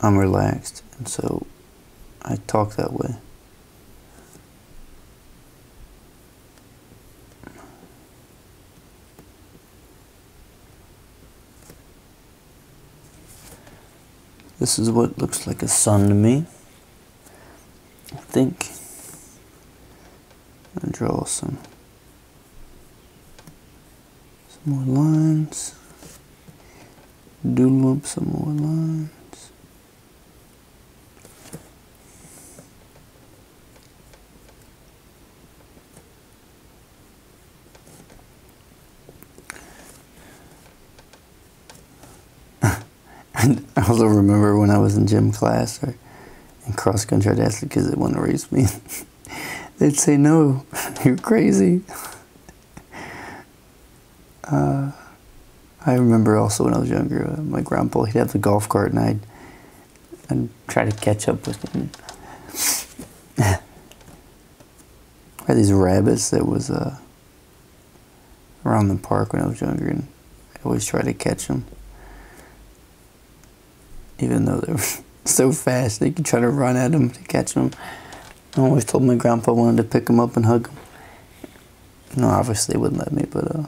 Speaker 1: I'm relaxed. And so I talk that way This is what looks like a sun to me. I think. i draw some some more lines. Doodle up some more lines. I also remember when I was in gym class or in cross country, I'd ask the kids that want to race me. They'd say, no, you're crazy. Uh, I remember also when I was younger, uh, my grandpa he'd have the golf cart, and I'd I'd try to catch up with him. I had these rabbits that was uh, around the park when I was younger, and I always try to catch them, even though they were so fast. They could try to run at them to catch them. I always told my grandpa I wanted to pick them up and hug them. No, obviously they wouldn't let me, but uh,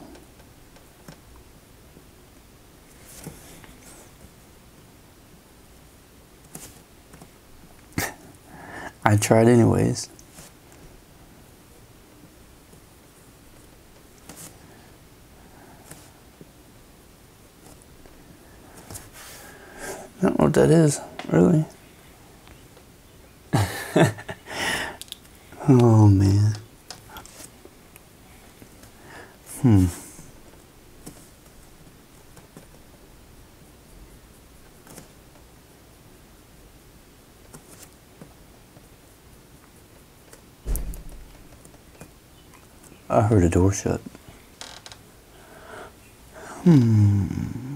Speaker 1: I tried anyways. I don't know what that is, really. oh man. Hmm. I heard a door shut. Hmm.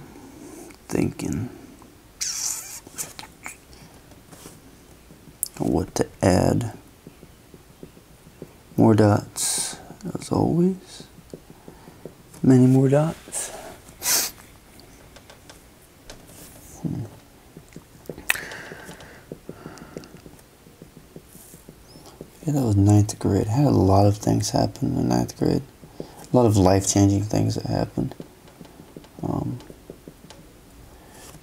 Speaker 1: Thinking. What to add. More dots, as always. Many more dots. Hmm. Yeah, that was ninth grade. I had a lot of things happen in ninth grade. A lot of life-changing things that happened. Um,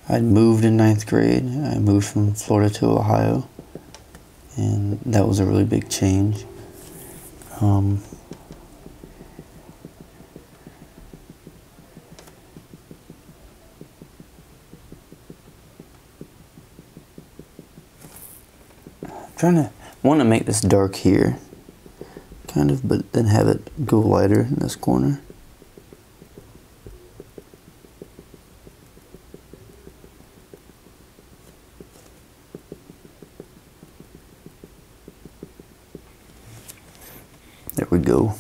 Speaker 1: I'd moved in ninth grade. I moved from Florida to Ohio. And that was a really big change. Um, trying to want to make this dark here kind of but then have it go lighter in this corner there we go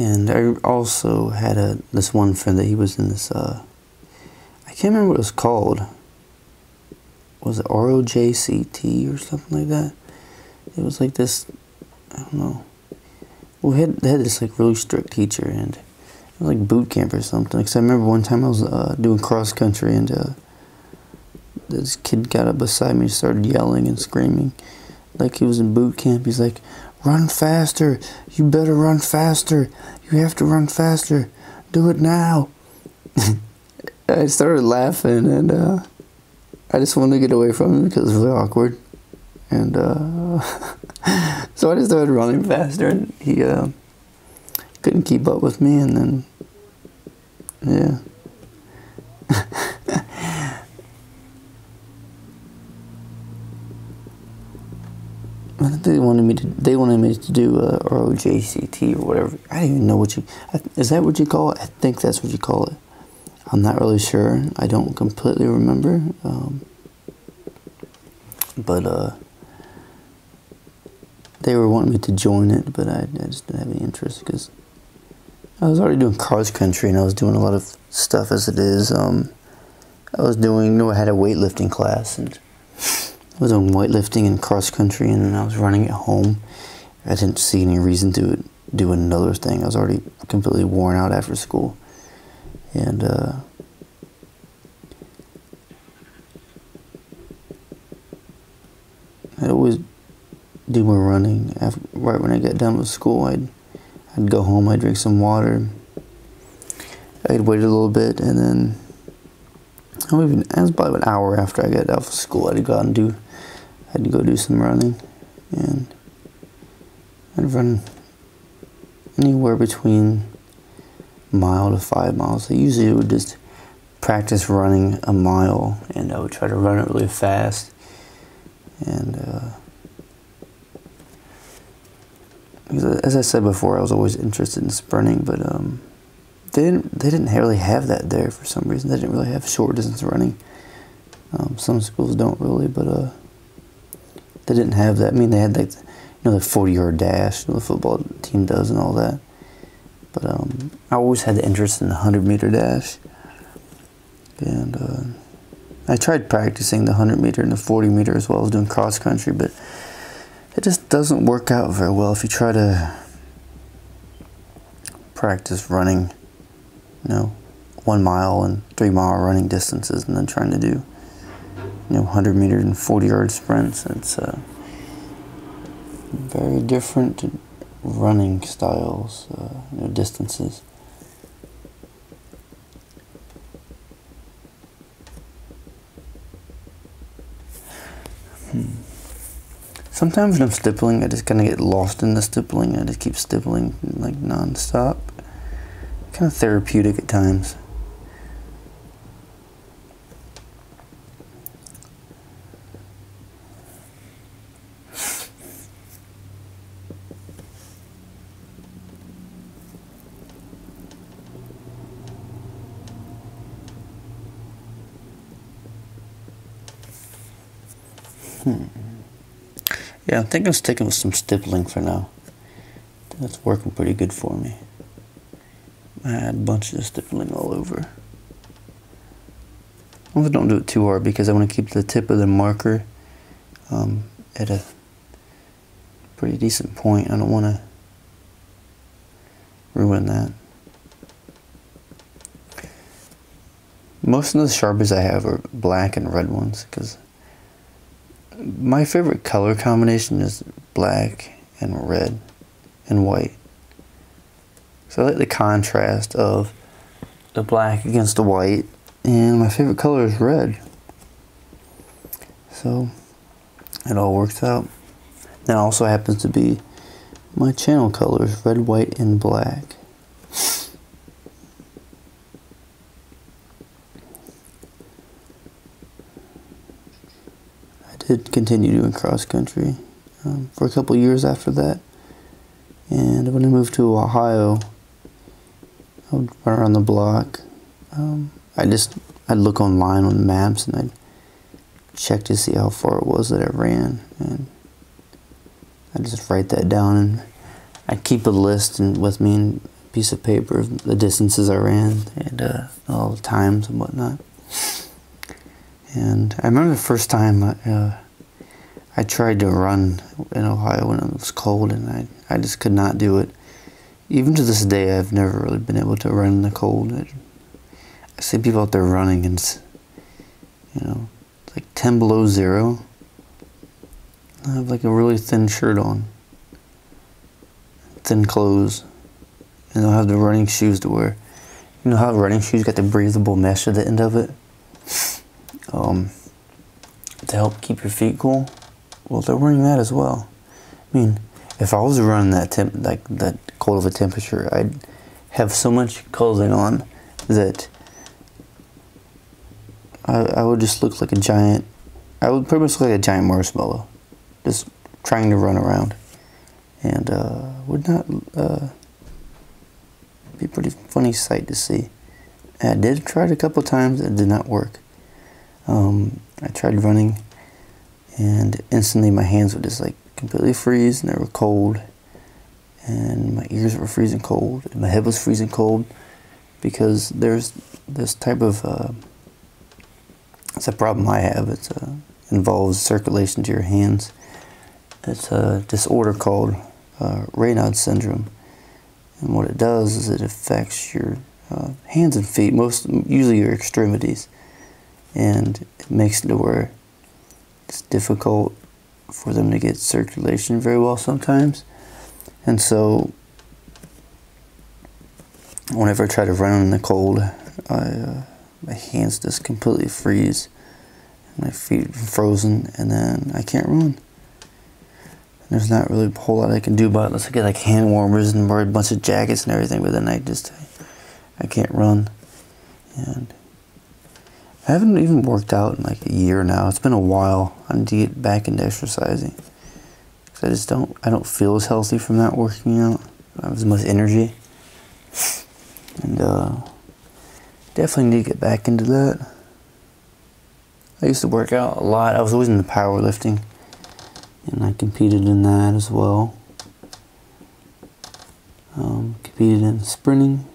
Speaker 1: and I also had a this one friend that he was in this uh I can't remember what it was called was it ROJCT or something like that. It was like this, I don't know. Well, we had, they had this like really strict teacher and it was like boot camp or something. Because I remember one time I was uh, doing cross country and uh, this kid got up beside me and started yelling and screaming like he was in boot camp. He's like, run faster. You better run faster. You have to run faster. Do it now. I started laughing and uh, I just wanted to get away from him because it was really awkward. And uh, so I just started running faster, and he uh, couldn't keep up with me. And then, yeah. I think they wanted me to. They wanted me to do uh, ROJCT or whatever. I don't even know what you. Is that what you call it? I think that's what you call it. I'm not really sure. I don't completely remember. Um, but uh, they were wanting me to join it, but I, I just didn't have any interest because I was already doing cross country and I was doing a lot of stuff as it is. Um, I was doing, you know, I had a weightlifting class and was doing weightlifting and cross country and I was running at home. I didn't see any reason to do another thing. I was already completely worn out after school and uh, I always do my running after, right when I get done with school. I'd I'd go home. I'd drink some water. I'd wait a little bit, and then I even it was about an hour after I got out of school. I'd go out and do I'd go do some running, and I'd run anywhere between mile to five miles. I usually would just practice running a mile and I would try to run it really fast. And uh, as I said before, I was always interested in sprinting, but um, they didn't they didn't really have that there for some reason. They didn't really have short distance running. Um, some schools don't really, but uh, they didn't have that. I mean, they had like you know the forty yard dash, you know, the football team does, and all that But um, I always had the interest in the 100 meter dash. And uh, I tried practicing the 100 meter and the 40 meter as well as doing cross country, but it just doesn't work out very well if you try to practice running, you know, one mile and three mile running distances and then trying to do, you know, 100 meter and 40 yard sprints. It's uh, very different running styles, uh, you know, distances. Hmm. Sometimes when I'm stippling, I just kind of get lost in the stippling. I just keep stippling like non-stop. Kind of therapeutic at times. Hmm. Yeah, I'm thinking of sticking with some stippling for now. That's working pretty good for me. I had a bunch of stippling all over. I don't do it too hard because I want to keep the tip of the marker um, at a pretty decent point. I don't want to ruin that. Most of the sharpies I have are black and red ones because my favorite color combination is black and red and white. So I like the contrast of the black against the white and my favorite color is red. So it all works out. That also happens to be my channel colors, red, white, and black. Did continue doing cross country um, for a couple years after that. And when I moved to Ohio, I would run around the block. Um, I just I'd look online on maps and I'd check to see how far it was that I ran, and I'd just write that down and I'd keep a list and with me and a piece of paper of the distances I ran and uh, all the times and whatnot. And I remember the first time uh, I tried to run in Ohio when it was cold, and I, I just could not do it. Even to this day, I've never really been able to run in the cold. I, I see people out there running, and it's, you know, it's like 10 below zero. I have like a really thin shirt on, thin clothes, and I'll have the running shoes to wear. You know how running shoes got the breathable mesh at the end of it? um, to help keep your feet cool. Well, they're wearing that as well. I mean, if I was running that temp, like that cold of a temperature, I'd have so much clothing on that I, I would just look like a giant. I would pretty much look like a giant marshmallow, just trying to run around, and uh, would not uh, be a pretty funny sight to see. I did try it a couple times. It did not work. Um, I tried running, and instantly my hands would just like completely freeze, and they were cold, and my ears were freezing cold, and my head was freezing cold, because there's this type of uh, it's a problem I have. It uh, involves circulation to your hands. It's a disorder called uh, Raynaud syndrome, and what it does is it affects your uh, hands and feet, most usually your extremities and it makes it to where it's difficult for them to get circulation very well sometimes. And so, whenever I try to run in the cold, I, uh, my hands just completely freeze, my feet frozen, and then I can't run. There's not really a whole lot I can do about it unless I get like hand warmers and wear a bunch of jackets and everything, but then I just, I can't run. And I haven't even worked out in like a year now. It's been a while. I need to get back into exercising. Cause I just don't. I don't feel as healthy from not working out. I have as much energy, and uh, definitely need to get back into that. I used to work out a lot. I was always into powerlifting, and I competed in that as well. Um, competed in sprinting.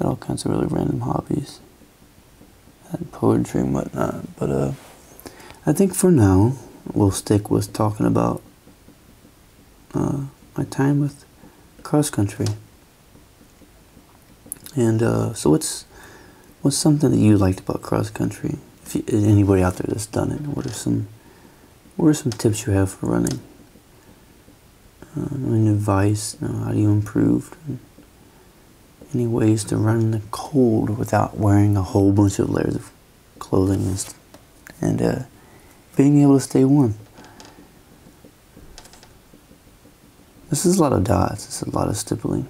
Speaker 1: Got all kinds of really random hobbies and poetry and whatnot. But uh, I think for now we'll stick with talking about uh, my time with cross country. And uh, so, what's what's something that you liked about cross country? If you, anybody out there that's done it, what are some what are some tips you have for running? Uh, any advice? You know, how do you improve? Any ways to run in the cold without wearing a whole bunch of layers of clothing and, and uh, being able to stay warm? This is a lot of dots. it's a lot of stippling.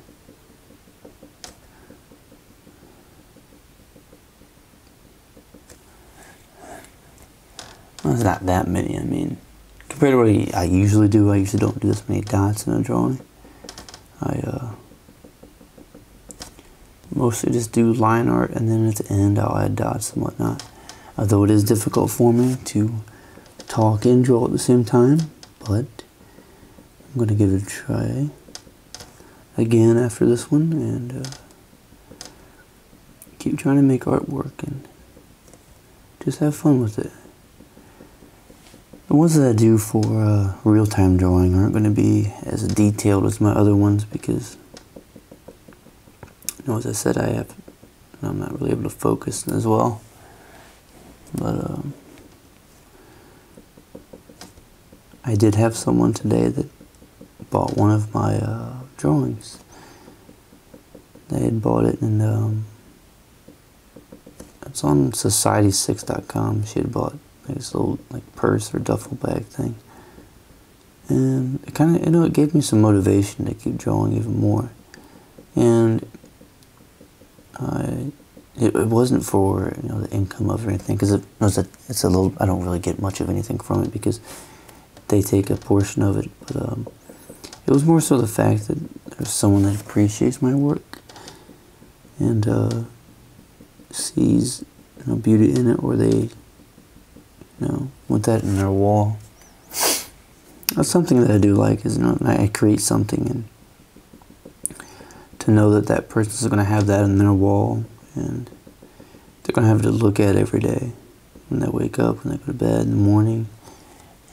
Speaker 1: Well, it's not that many. I mean, compared to what I usually do, I usually don't do this many dots in a drawing. I uh, mostly just do line art, and then at the end I'll add dots and whatnot. Although it is difficult for me to talk and draw at the same time, but I'm going to give it a try again after this one, and uh, keep trying to make artwork and just have fun with it. The ones that I do for uh, real-time drawing aren't going to be as detailed as my other ones because, know, as I said, I have, I'm not really able to focus as well. But um, I did have someone today that bought one of my uh, drawings. They had bought it and um, it's on society6.com. She had bought like this little like purse or duffel bag thing. And it kind of, you know, it gave me some motivation to keep drawing even more. And I, it, it wasn't for, you know, the income of or anything, because it was a, it's a little, I don't really get much of anything from it because they take a portion of it. But um, it was more so the fact that there's someone that appreciates my work and uh, sees, you know, beauty in it, or they you know, with that in their wall. That's something that I do like is, you know, I create something and to know that that person is going to have that in their wall and they're going to have to look at every day when they wake up, when they go to bed in the morning.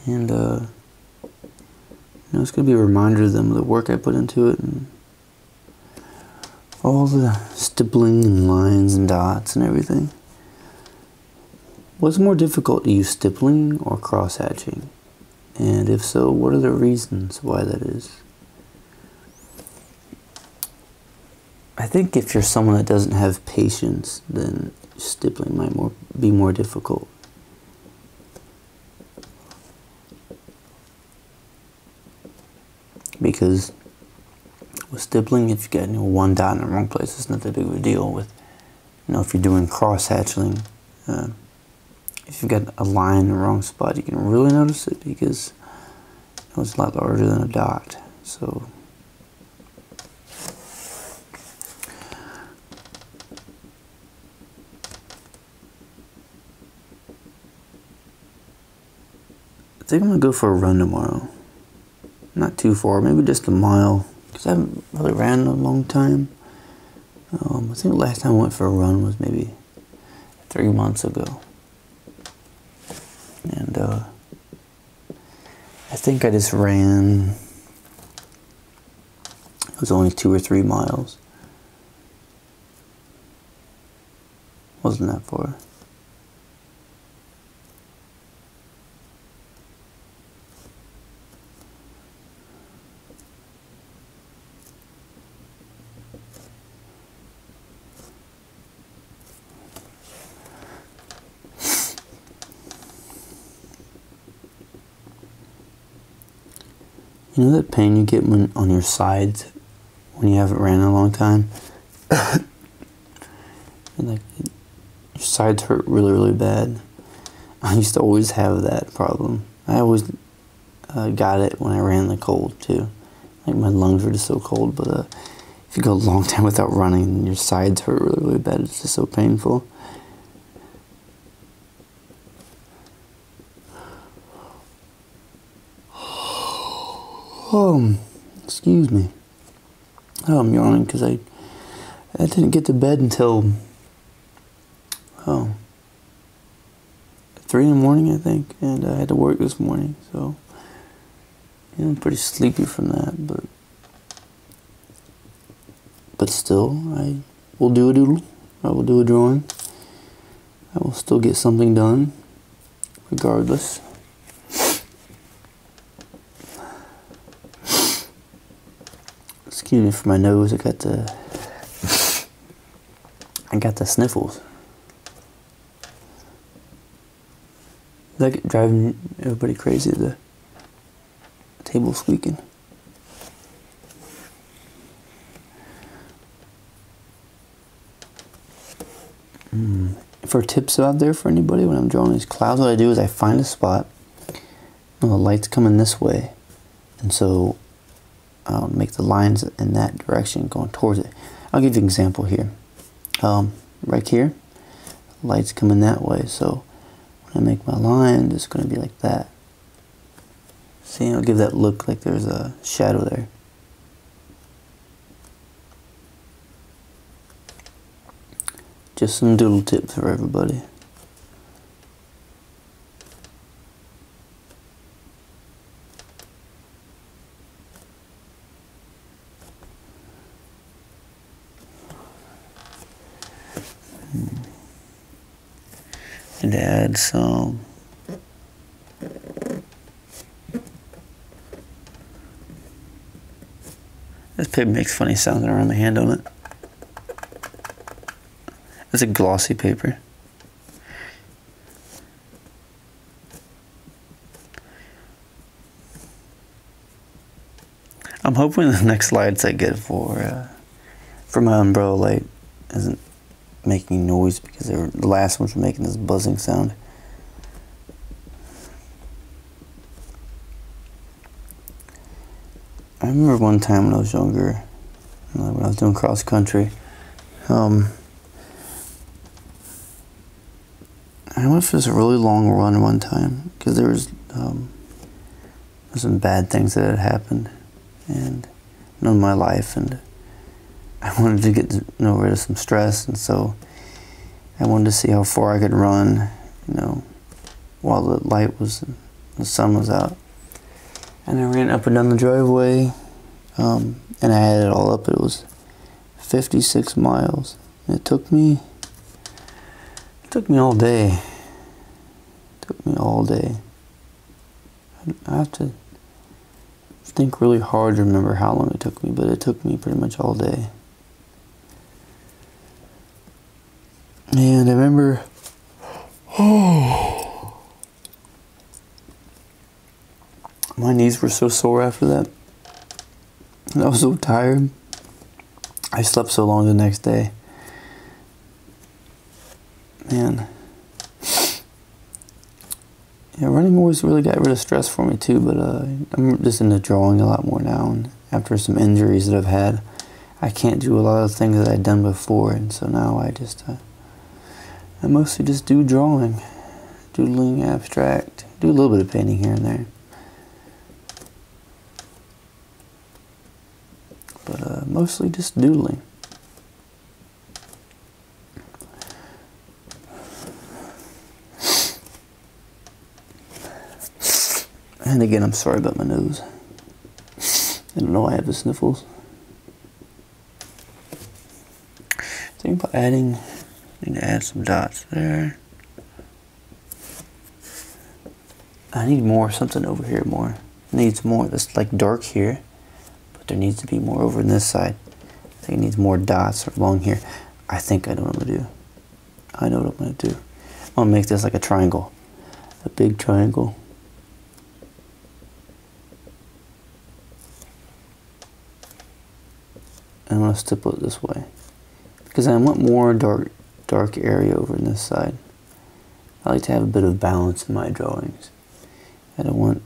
Speaker 1: And, uh, you know, it's going to be a reminder to them of the work I put into it and all the stippling and lines and dots and everything. What's more difficult to use stippling or cross hatching? And if so, what are the reasons why that is? I think if you're someone that doesn't have patience, then stippling might more, be more difficult. Because with stippling, if you get you know, one dot in the wrong place, it's not that big of a deal. With you know, if you're doing cross hatching, uh, if you've got a line in the wrong spot, you can really notice it because it's a lot larger than a dot. So think I'm gonna go for a run tomorrow. Not too far, maybe just a mile, because I haven't really ran in a long time. Um, I think the last time I went for a run was maybe three months ago and uh, I think I just ran. It was only two or three miles. Wasn't that far. You know that pain you get when on your sides when you haven't ran in a long time? like your sides hurt really, really bad. I used to always have that problem. I always uh, got it when I ran in the cold too. Like my lungs were just so cold, but uh, if you go a long time without running, your sides hurt really, really bad. It's just so painful. Um, Excuse me. Oh, I'm yawning because I I didn't get to bed until oh three in the morning, I think, and I had to work this morning, so I'm pretty sleepy from that, but but still, I will do a doodle. I will do a drawing. I will still get something done, regardless. Excuse me for my nose. I got the I got the sniffles. Like driving everybody crazy. The table squeaking. Mm. For tips out there for anybody when I'm drawing these clouds, what I do is I find a spot. The light's coming this way, and so I'll make the lines in that direction going towards it. I'll give you an example here. Um, right here, light's coming that way, so when I make my line, it's going to be like that. See, I'll give that look like there's a shadow there. Just some doodle tips for everybody. Hmm. Some This paper makes funny sounds around my hand, don't it? It's a glossy paper. I'm hoping the next lights I get for uh, for my umbrella light isn't making noise because the last ones were making this buzzing sound. I remember one time when I was younger, when I was doing cross country, um, I went for this really long run one time because there was um, some bad things that had happened and in my life, and I wanted to get you know, rid of some stress, and so I wanted to see how far I could run, you know, while the light was, the sun was out. And I ran up and down the driveway, um, and I had it all up. It was 56 miles. And it took me, it took me all day. It took me all day. I have to think really hard to remember how long it took me, but it took me pretty much all day. And I remember, oh. My knees were so sore after that. And I was so tired. I slept so long the next day. Man. Yeah, running always really got rid of stress for me too, but uh, I'm just into drawing a lot more now. And after some injuries that I've had, I can't do a lot of things that I'd done before, and so now I just, uh, I mostly just do drawing, doodling, abstract, do a little bit of painting here and there. But uh, mostly just doodling. And again, I'm sorry about my nose. I don't know why I have the sniffles. Think about adding, need to add some dots there. I need more, something over here more. Needs more, that's like dark here there needs to be more over on this side. I think it needs more dots along here. I think I know what I'm gonna do. I know what I'm gonna do. I'm gonna make this like a triangle. A big triangle. I'm gonna stipple it this way. Because I want more dark dark area over on this side. I like to have a bit of balance in my drawings. I don't want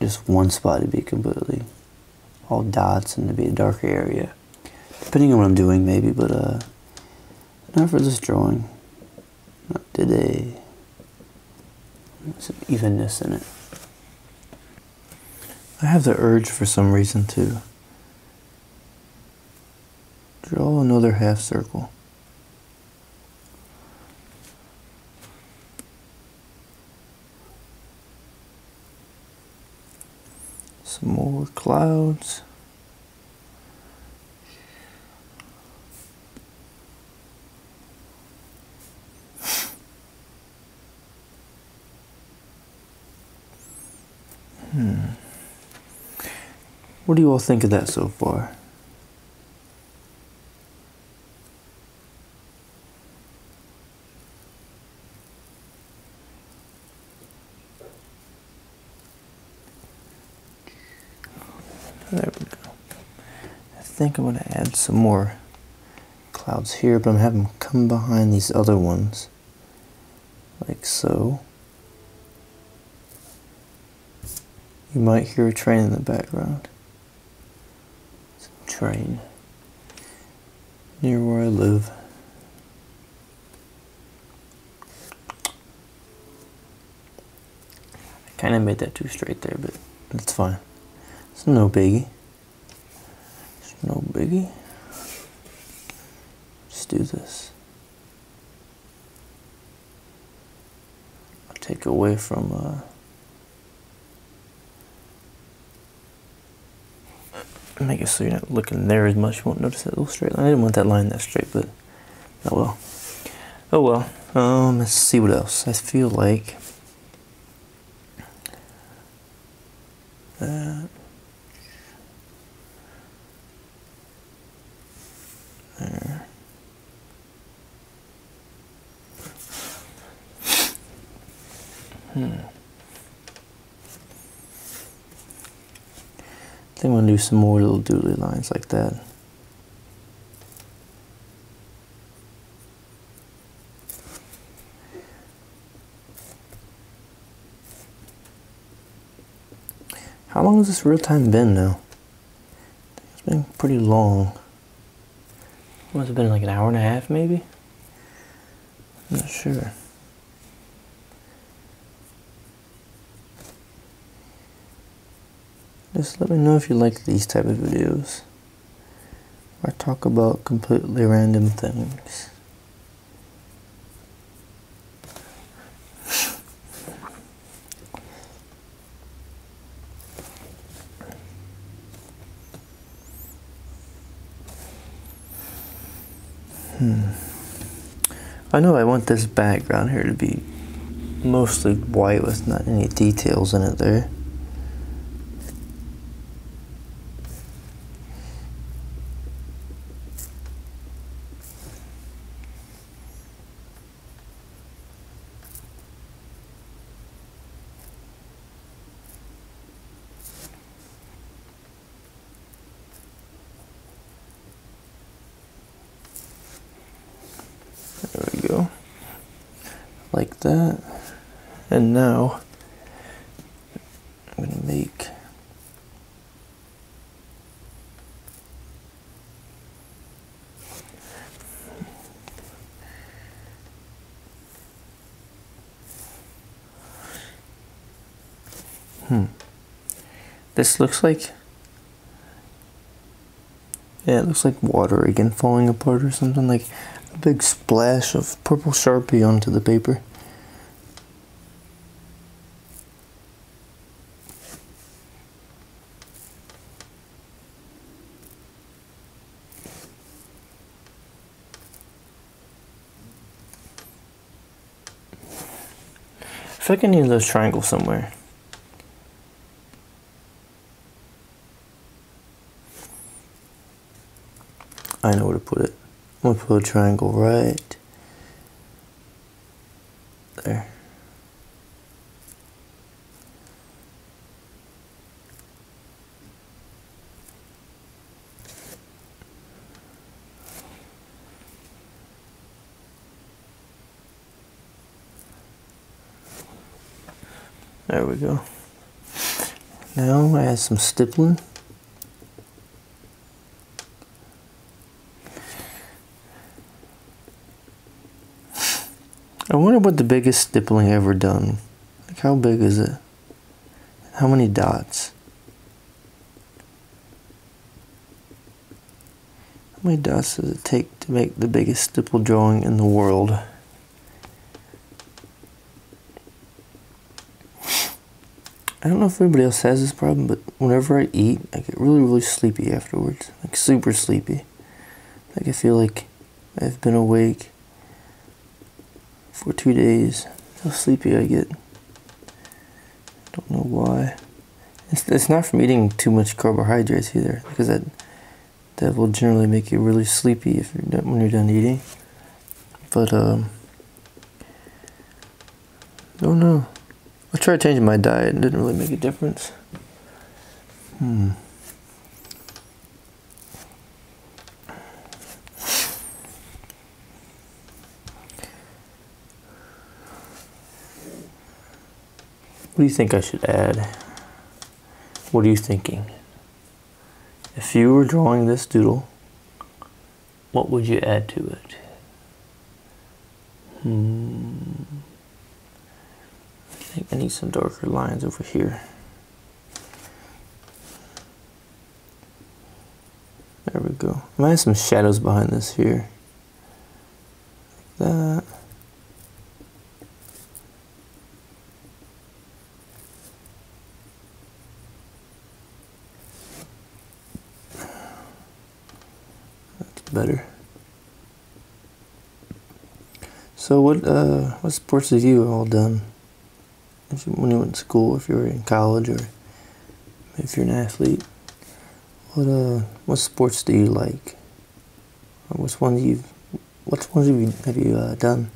Speaker 1: just one spot to be completely all dots and to be a darker area. Depending on what I'm doing maybe, but uh, not for this drawing. Not today. Some evenness in it. I have the urge for some reason to draw another half circle. Some more clouds. Hmm. What do you all think of that so far? There we go. I think I'm going to add some more clouds here, but I'm having them come behind these other ones. Like so. You might hear a train in the background. A train near where I live. I kind of made that too straight there, but that's fine. It's no biggie. No biggie. Let's do this. I'll take away from uh, make it so you're not looking there as much. You won't notice that little straight line. I didn't want that line that straight, but oh well. Oh well. Um, let's see what else. I feel like that. There. Hmm. I think I'm gonna do some more little doodly lines like that. How long has this real time been now? It's been pretty long. Must have been like an hour and a half, maybe? I'm not sure. Just let me know if you like these type of videos. I talk about completely random things. Hmm. I know I want this background here to be mostly white with not any details in it there. There we go. Like that. And now I'm going to make Hmm. This looks like yeah, it looks like water again falling apart or something like a big splash of purple sharpie onto the paper. I If I can use those triangles somewhere. I know where to put it. I'm gonna put a triangle right there. There we go. Now I add some stippling. What the biggest stippling ever done. Like how big is it? How many dots? How many dots does it take to make the biggest stipple drawing in the world? I don't know if anybody else has this problem, but whenever I eat, I get really, really sleepy afterwards. Like super sleepy. Like I feel like I've been awake for two days. How sleepy I get. Don't know why. It's, it's not from eating too much carbohydrates either, because that that will generally make you really sleepy if you're done, when you're done eating. But um, don't know. I tried changing my diet and didn't really make a difference. Hmm. What do you think I should add? What are you thinking? If you were drawing this doodle, what would you add to it? Hmm. I think I need some darker lines over here. There we go. I might have some shadows behind this here. Like that. better. So what uh, what sports have you all done? When you went to school, if you were in college, or if you're an athlete, what uh what sports do you like? Or which ones you what ones have you have you uh, done?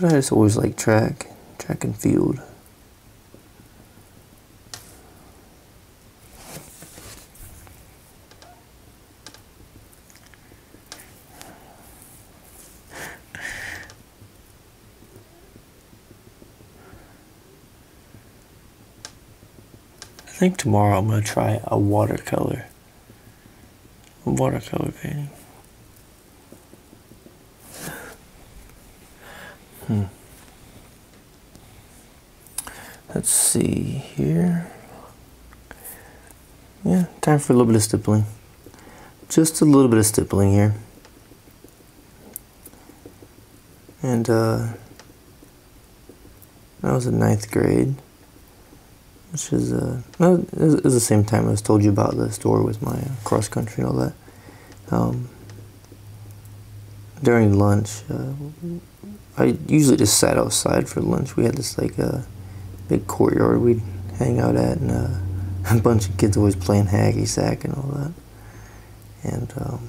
Speaker 1: But I just always like track, track and field. Think tomorrow I'm going to try a watercolor. A watercolor painting. Hmm. Let's see here. Yeah, time for a little bit of stippling. Just a little bit of stippling here. And uh, was in ninth grade which is uh, it the same time I was told you about the store with my uh, cross country and all that. Um, during lunch, uh, I usually just sat outside for lunch. We had this like a uh, big courtyard we'd hang out at, and uh, a bunch of kids always playing hacky sack and all that. And um,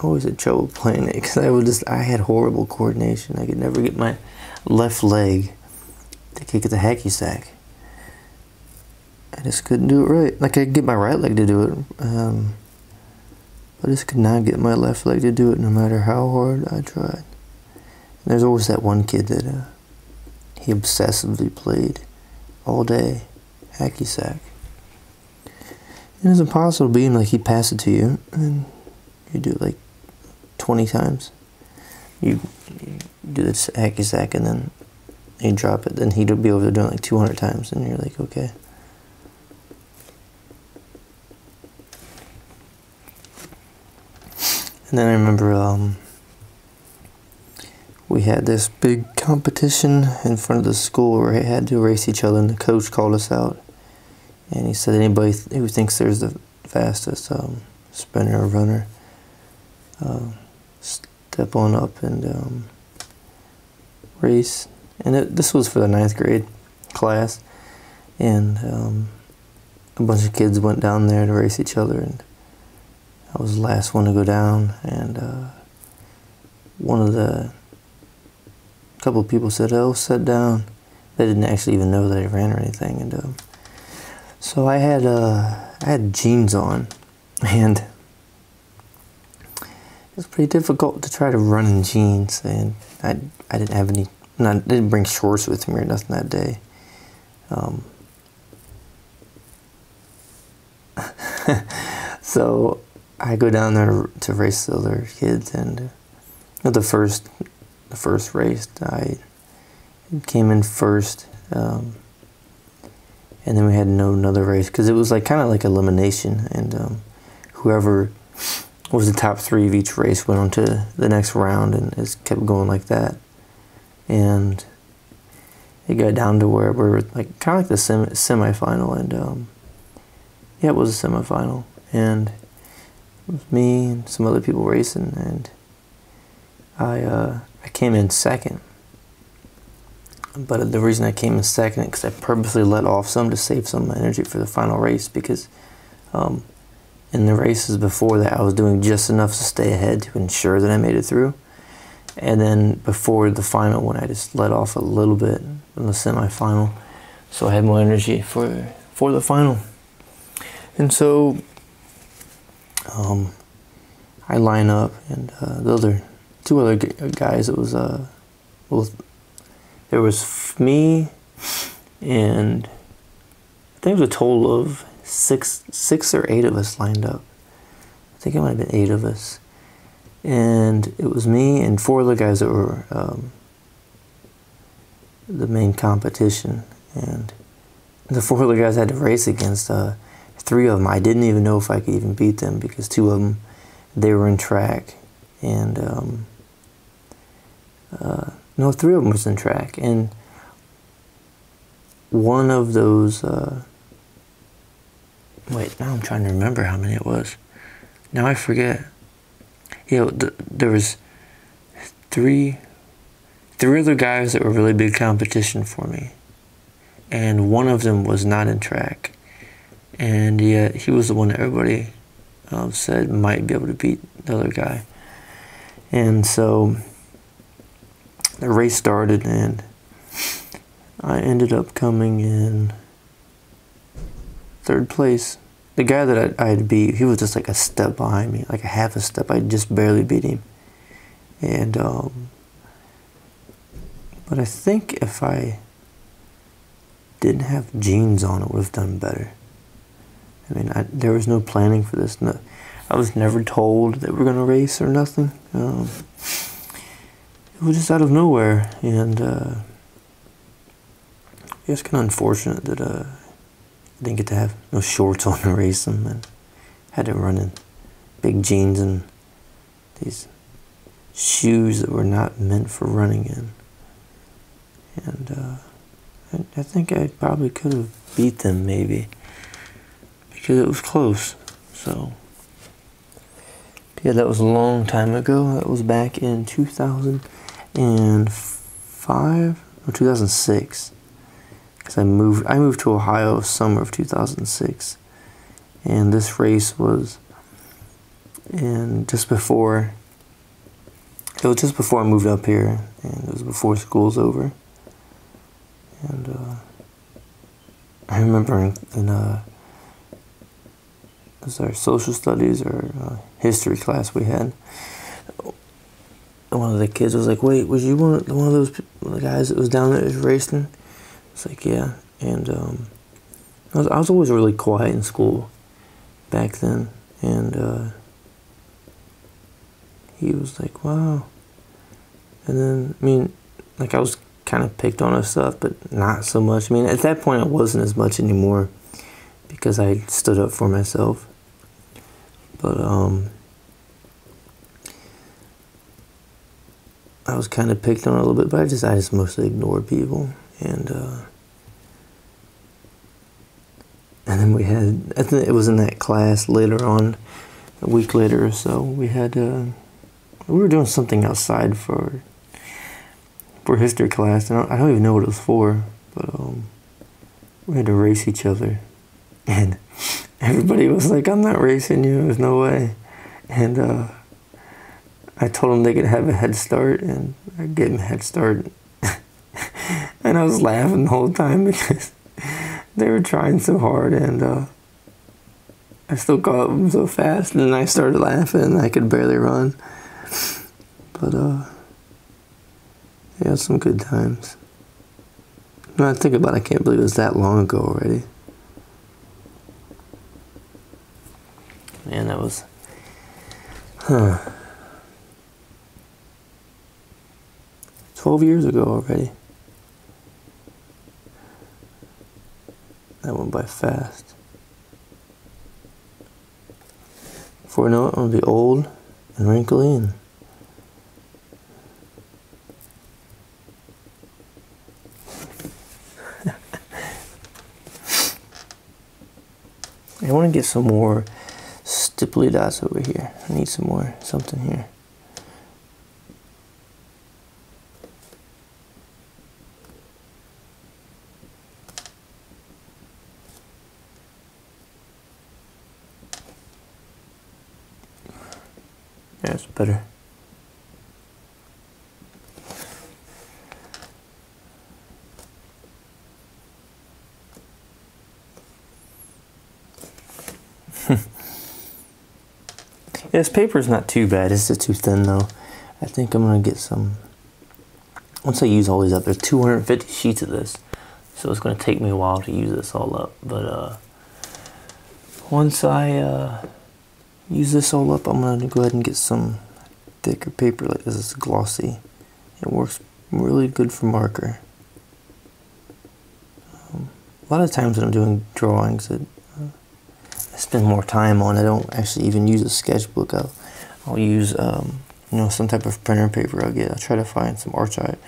Speaker 1: always had trouble playing it because I would just I had horrible coordination. I could never get my left leg to kick the hacky sack. I just couldn't do it right. Like I could get my right leg to do it, um, but I just could not get my left leg to do it, no matter how hard I tried. And there's always that one kid that uh, he obsessively played all day hacky sack. It was impossible being like he'd pass it to you and you do it like 20 times. You, you do this hacky sack and then he'd drop it, then he'd be over there doing it like 200 times, and you're like, okay. And then I remember um, we had this big competition in front of the school where we had to race each other, and the coach called us out. And he said, anybody who thinks there's the fastest um, sprinter or runner, uh, step on up and um, race and it, this was for the ninth grade class, and um, a bunch of kids went down there to race each other, and I was the last one to go down, and uh, one of the couple of people said, "Oh, sit down." They didn't actually even know that I ran or anything, and um, so I had uh, I had jeans on, and it was pretty difficult to try to run in jeans, and I I didn't have any and I didn't bring shorts with me or nothing that day. Um, so I go down there to race the other kids, and uh, the first the first race I came in first, um, and then we had no another race because it was like kind of like elimination, and um, whoever was the top three of each race went on to the next round, and it kept going like that, and it got down to where we are like kind of like the semi semifinal, and um, yeah, it was a semifinal, and it was me and some other people racing, and I uh, I came in second. But the reason I came in second is because I purposely let off some to save some energy for the final race because um, in the races before that I was doing just enough to stay ahead to ensure that I made it through. And then before the final one, I just let off a little bit in the semifinal, so I had more energy for for the final. And so um, I line up, and uh, the other two other guys. It was uh, well, there was me, and I think it was a total of six, six or eight of us lined up. I think it might have been eight of us, and it was me and four other guys that were um, the main competition, and the four other guys I had to race against. Uh, three of them, I didn't even know if I could even beat them because two of them, they were in track, and um, uh, no, three of them was in track, and one of those. Uh, wait, now I'm trying to remember how many it was. Now I forget. You know, th- there was three, three other guys that were really big competition for me, and one of them was not in track, and yet he was the one that everybody um, said might be able to beat the other guy, and so the race started and I ended up coming in third place. The guy that I, I'd beat, he was just like a step behind me, like a half a step. I just barely beat him. And, um, but I think if I didn't have jeans on, it would have done better. I mean, I, there was no planning for this. No, I was never told that we're going to race or nothing. Um, it was just out of nowhere, and uh, it's kind of unfortunate that uh, didn't get to have no shorts on to race them, and had to run in big jeans and these shoes that were not meant for running in. And uh, I, I think I probably could have beat them maybe because it was close. So yeah, that was a long time ago. That was back in 2005 or 2006 because I moved I moved to Ohio summer of 2006 and this race was and just before it was just before I moved up here and it was before school's over. And uh, I remember in, in uh, was our social studies or uh, history class we had. One of the kids was like, "Wait, was you one one of those guys that was down there racing?" It's like, "Yeah," and um, I was I was always really quiet in school back then, and uh, he was like, "Wow," and then I mean, like I was kind of picked on and stuff, but not so much. I mean, at that point, I wasn't as much anymore because I stood up for myself, but um I was kind of picked on a little bit, but I just I just mostly ignored people, and uh, and then we had I think it was in that class later on, a week later or so, we had uh, we were doing something outside for for history class. Don't, I don't even know what it was for, but um, we had to race each other, and everybody was like, "I'm not racing you. There's no way," and. Uh, I told them they could have a head start, and I gave them a head start. and I was laughing the whole time because they were trying so hard, and uh, I still caught them so fast, and I started laughing, and I could barely run. But uh, yeah, some good times. When I think about it, I can't believe it was that long ago already. Man, that was. Huh. 12 years ago already. That went by fast. Before it, I'm gonna be old and wrinkly and I want to get some more stipply dots over here. I need some more something here. That's better. this paper is not too bad. It's just too thin though. I think I'm gonna get some. Once I use all these up, there's 250 sheets of this, so it's gonna take me a while to use this all up. But uh, once I uh, use this all up, I'm gonna go ahead and get some thicker paper like this. It's glossy. It works really good for marker. Um, a lot of times when I'm doing drawings, that it spend more time on. I don't actually even use a sketchbook. I'll, I'll use um, you know some type of printer paper I'll get. I'll try to find some archive,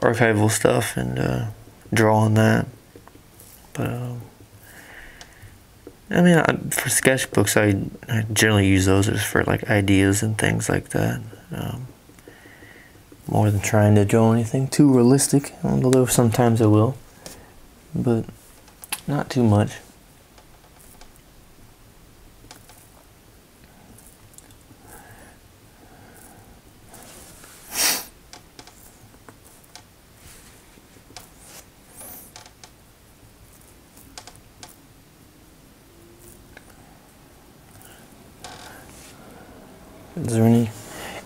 Speaker 1: archival stuff and uh, draw on that. But um, I mean, I, for sketchbooks, I, I generally use those just for like ideas and things like that. Um, more than trying to draw anything too realistic, although sometimes I will, but not too much. Is there any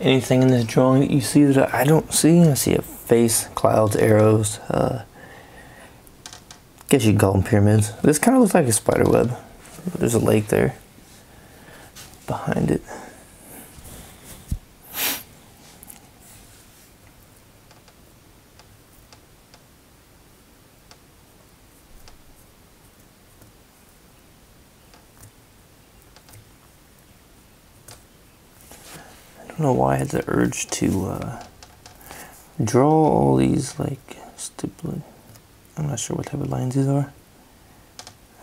Speaker 1: anything in this drawing that you see that I don't see? I see a face, clouds, arrows. Uh, guess you call them pyramids. This kind of looks like a spider web. There's a lake there behind it. Don't know why I had the urge to uh, draw all these like stipulated. I'm not sure what type of lines these are.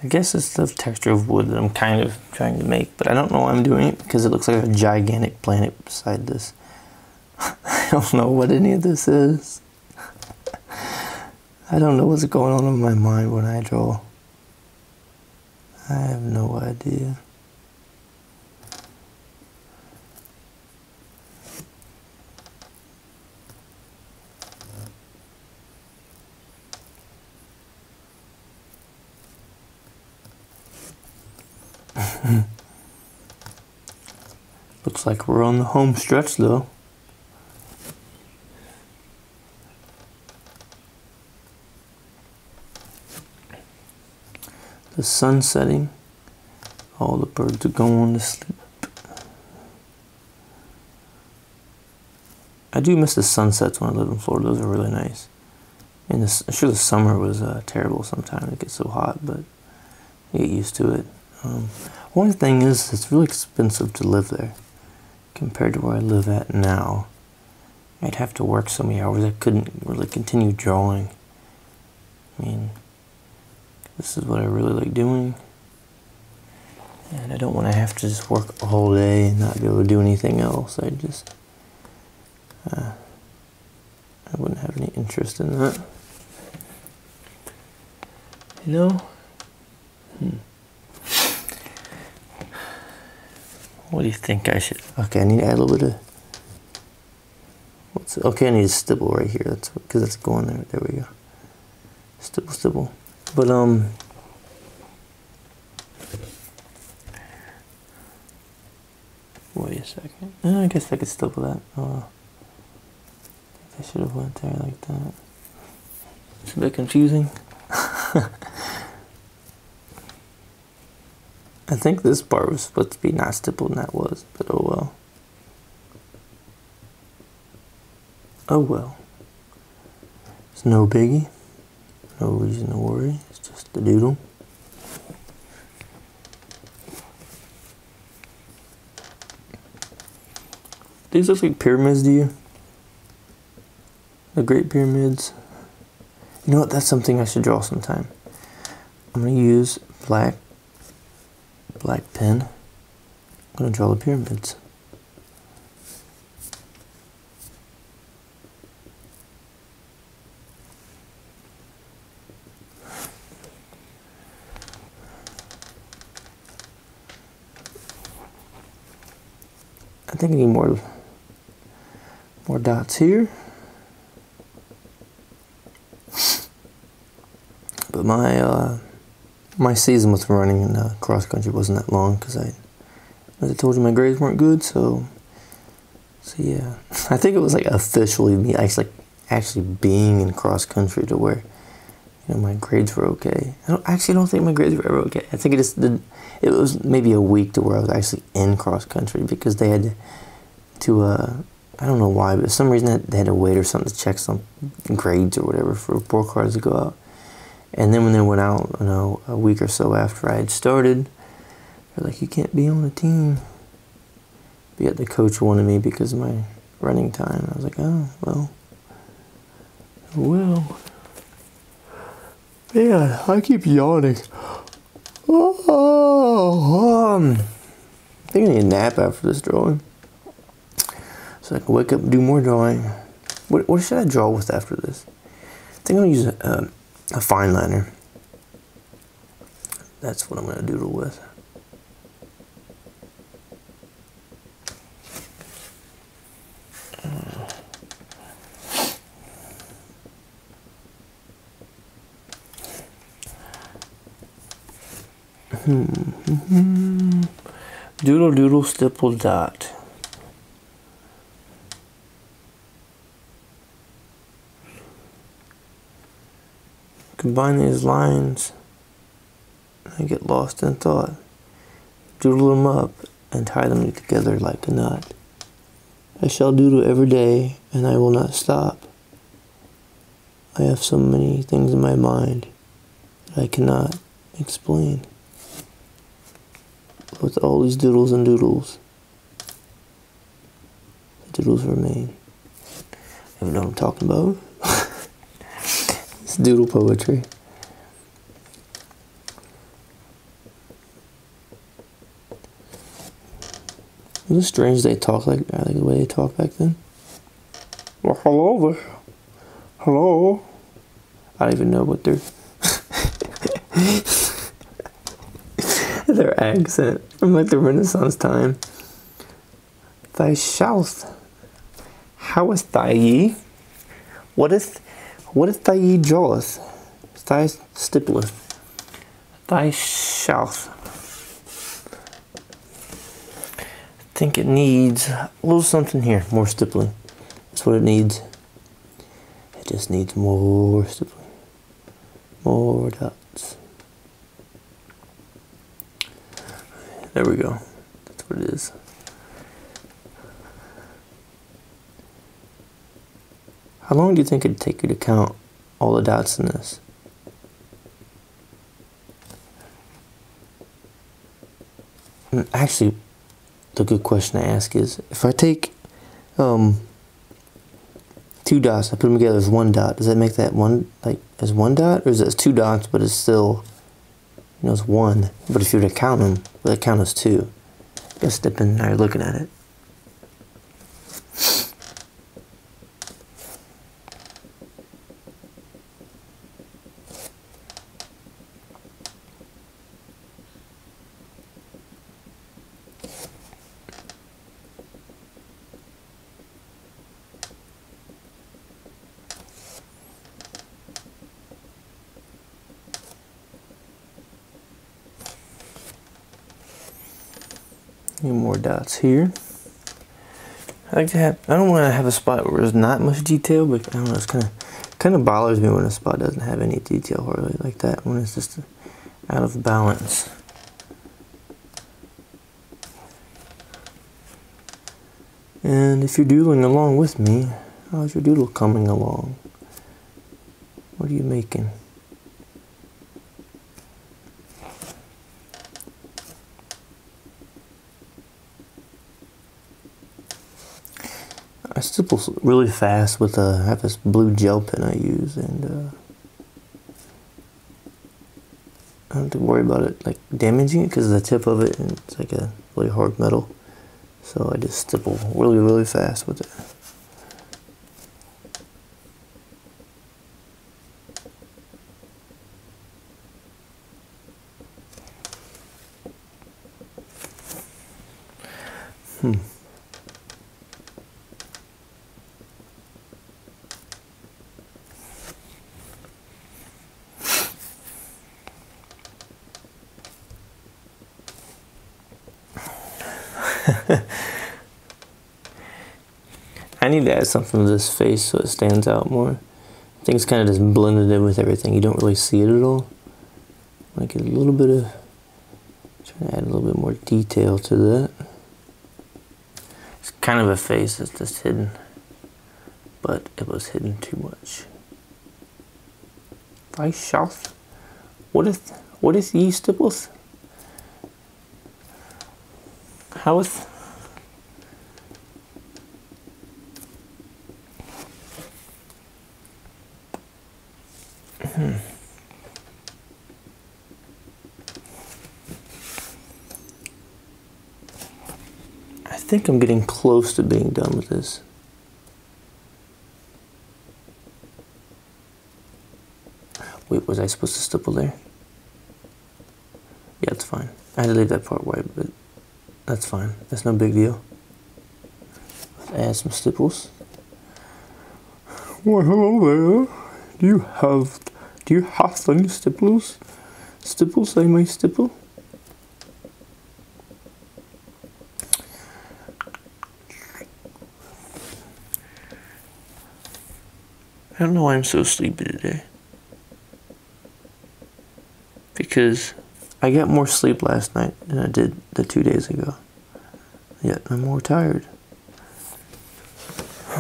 Speaker 1: I guess it's the texture of wood that I'm kind of trying to make, but I don't know why I'm doing it because it looks like a gigantic planet beside this. I don't know what any of this is. I don't know what's going on in my mind when I draw. I have no idea. Looks like we're on the home stretch though. The sun setting. All the birds are going to sleep. I do miss the sunsets when I lived in Florida. Those are really nice. And I'm sure the summer was uh, terrible sometimes. It gets so hot, but you get used to it. Um, one thing is, it's really expensive to live there compared to where I live at now. I'd have to work so many hours I couldn't really continue drawing. I mean, this is what I really like doing. And I don't want to have to just work a whole day and not be able to do anything else. I just, uh, I wouldn't have any interest in that. You know? Hmm. What do you think I should? Okay, I need to add a little bit of. What's okay? I need a stipple right here. That's because that's going there. There we go. Stipple, stipple. But um. Wait a second. Uh, I guess I could stipple that. Oh, I should have went there like that. It's a bit confusing. I think this bar was supposed to be not stippled and that was, but oh well. Oh well. It's no biggie. No reason to worry. It's just a doodle. These look like pyramids to you? The Great Pyramids. You know what? That's something I should draw sometime. I'm going to use black black pen. I'm gonna draw the pyramids. I think I need more more dots here. But my uh, my season with running in uh, cross country wasn't that long because I, as I told you, my grades weren't good. So, so yeah, I think it was like officially me actually like, actually being in cross country to where, you know, my grades were okay. I don't actually don't think my grades were ever okay. I think it just did. It was maybe a week to where I was actually in cross country because they had to. Uh, I don't know why, but for some reason they had to wait or something to check some grades or whatever for report cards to go out. And then when they went out, you know, a week or so after I had started, they're like, "You can't be on the team." But yet the coach wanted me because of my running time. I was like, "Oh well, well." Yeah, I keep yawning. Oh, um, I think I need a nap after this drawing, so I can wake up and do more drawing. What, what should I draw with after this? I think I'm gonna use a. A fine liner. That's what I'm going to doodle with. Hmm. doodle doodle stipple dot. Combine these lines, I get lost in thought. Doodle them up and tie them together like a knot. I shall doodle every day and I will not stop. I have so many things in my mind that I cannot explain. With all these doodles and doodles, the doodles remain. You know what I'm talking about? doodle poetry. Was it strange they talk like, uh, like the way they talk back then? Well, hello there. Hello. I don't even know what their their accent from like the Renaissance time. Thy shalt. How is thy ye? What is what if thy jaweth? Thy stipuleth? Thy shalt. I think it needs a little something here, more stippling. That's what it needs. It just needs more stippling. More dots. There we go. That's what it is. How long do you think it'd take you to count all the dots in this? Hmm, actually, the good question to ask is, if I take um, two dots, I put them together as one dot, does that make that one, like, as one dot? Or is it two dots, but it's still, you know, it's one. But if you were to count them, well, they count as two. Just depending how you're looking at it. Any dots here. I like to have. I don't want to have a spot where there's not much detail, but I don't know. It's kind of kind of bothers me when a spot doesn't have any detail hardly like that. When it's just out of balance. And if you're doodling along with me, how's your doodle coming along? What are you making? Really fast with a, I have this blue gel pen I use and uh, I don't have to worry about it like damaging it because the tip of it and it's like a really hard metal. So I just stipple really, really fast with it. Hmm. I need to add something to this face so it stands out more. I think it's kind of just blended in with everything. You don't really see it at all. Like a little bit of, trying to add a little bit more detail to that. It's kind of a face that's just hidden, but it was hidden too much. Vice South? What is, what is ye stipples? How is Hmm. I I'm getting close to being done with this. Wait, was I supposed to stipple there? Yeah, it's fine. I had to leave that part white, but that's fine. That's no big deal. Add some stipples. Well, hello there. Do you have do you have any stipples? Stipples I may stipple? I don't know why I'm so sleepy today. Because I got more sleep last night than I did the two days ago. Yet I'm more tired.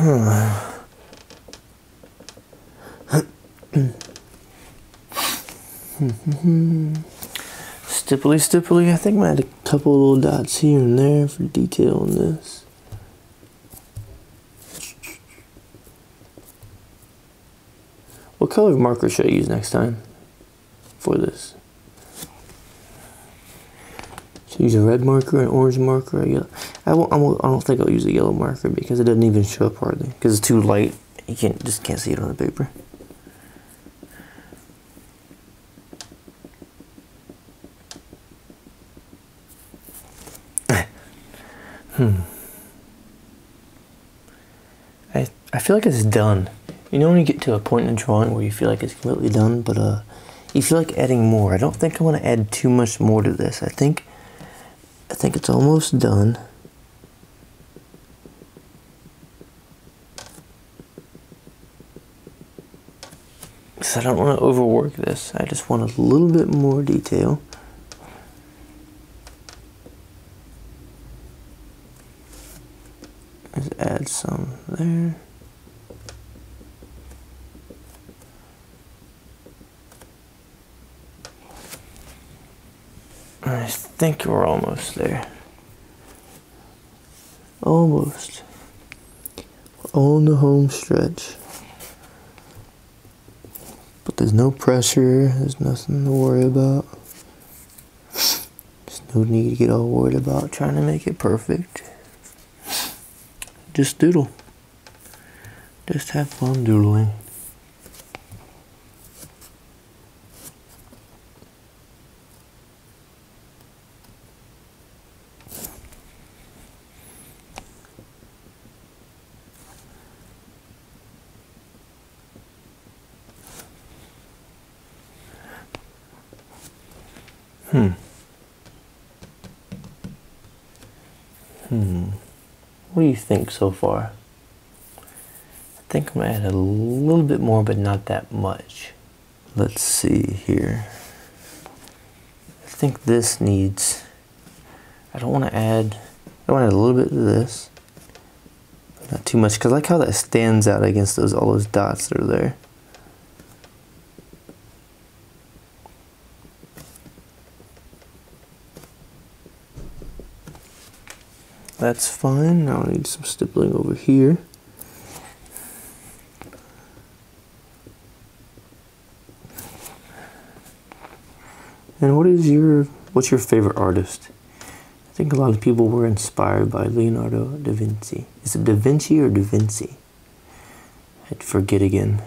Speaker 1: stipply stipply, I think I had a couple little dots here and there for detail on this. What color marker should I use next time for this? Should I use a red marker, an orange marker, a yellow? I, won't, I, won't, I don't think I'll use a yellow marker because it doesn't even show up hardly because it's too light. You can't just can't see it on the paper. Hmm. I I feel like it's done. You know when you get to a point in drawing where you feel like it's completely done, but uh, you feel like adding more. I don't think I want to add too much more to this. I think I think it's almost done. Because I don't want to overwork this. I just want a little bit more detail. Let's add some there. I think we're almost there. Almost. on the home stretch. But there's no pressure, there's nothing to worry about. There's no need to get all worried about trying to make it perfect just doodle. Just have fun doodling. Hmm. Hmm. So far? I think I'm gonna add a little bit more, but not that much. Let's see here. I think this needs, I don't want to add, I want to add a little bit to this. Not too much, because I like how that stands out against those all those dots that are there. That's fine. Now I need some stippling over here. And what is your what's your favorite artist? I think a lot of people were inspired by Leonardo da Vinci. Is it Da Vinci or Da Vinci? I'd forget again.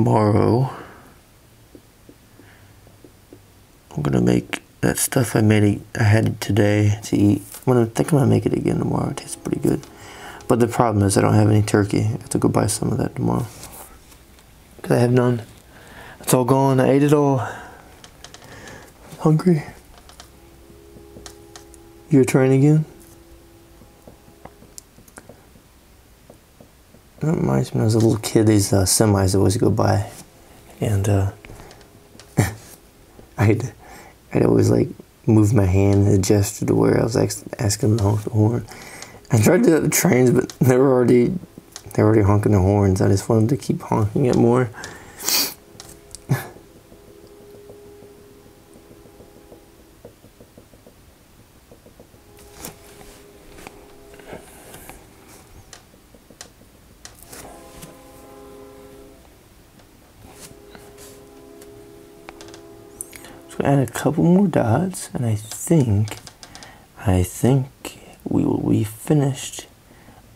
Speaker 1: Tomorrow I'm gonna make that stuff I made I had today to eat. I'm gonna think I'm gonna make it again tomorrow. It tastes pretty good. But the problem is I don't have any turkey. I have to go buy some of that tomorrow. Cause I have none. It's all gone. I ate it all. Hungry. You're trying again? That reminds me was a little kid, these uh, semis always go by. And uh, I'd, I'd always like move my hand and gesture to where I was asking them to honk the horn. I tried to do with trains, but they were already they were already honking the horns. I just wanted to keep honking it more. Add a couple more dots and I think I think we will be finished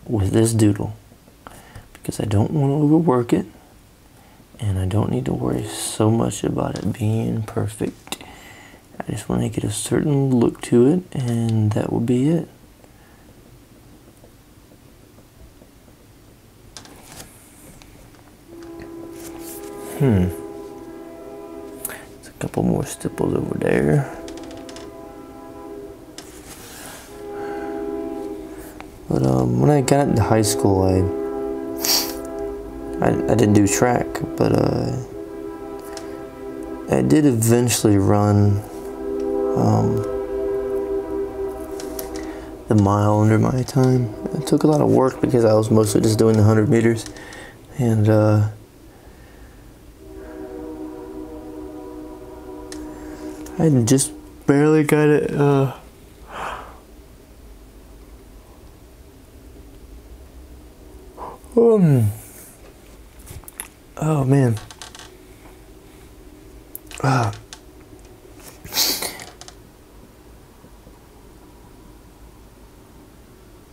Speaker 1: with this doodle because I don't want to overwork it and I don't need to worry so much about it being perfect. I just want to get a certain look to it and that will be it. Hmm couple more stipples over there. But um, when I got into high school, I, I, I didn't do track, but uh, I did eventually run um, the mile under my time. It took a lot of work because I was mostly just doing the 100 meters. And uh, I just barely got it. Uh, um. Oh man. Ah.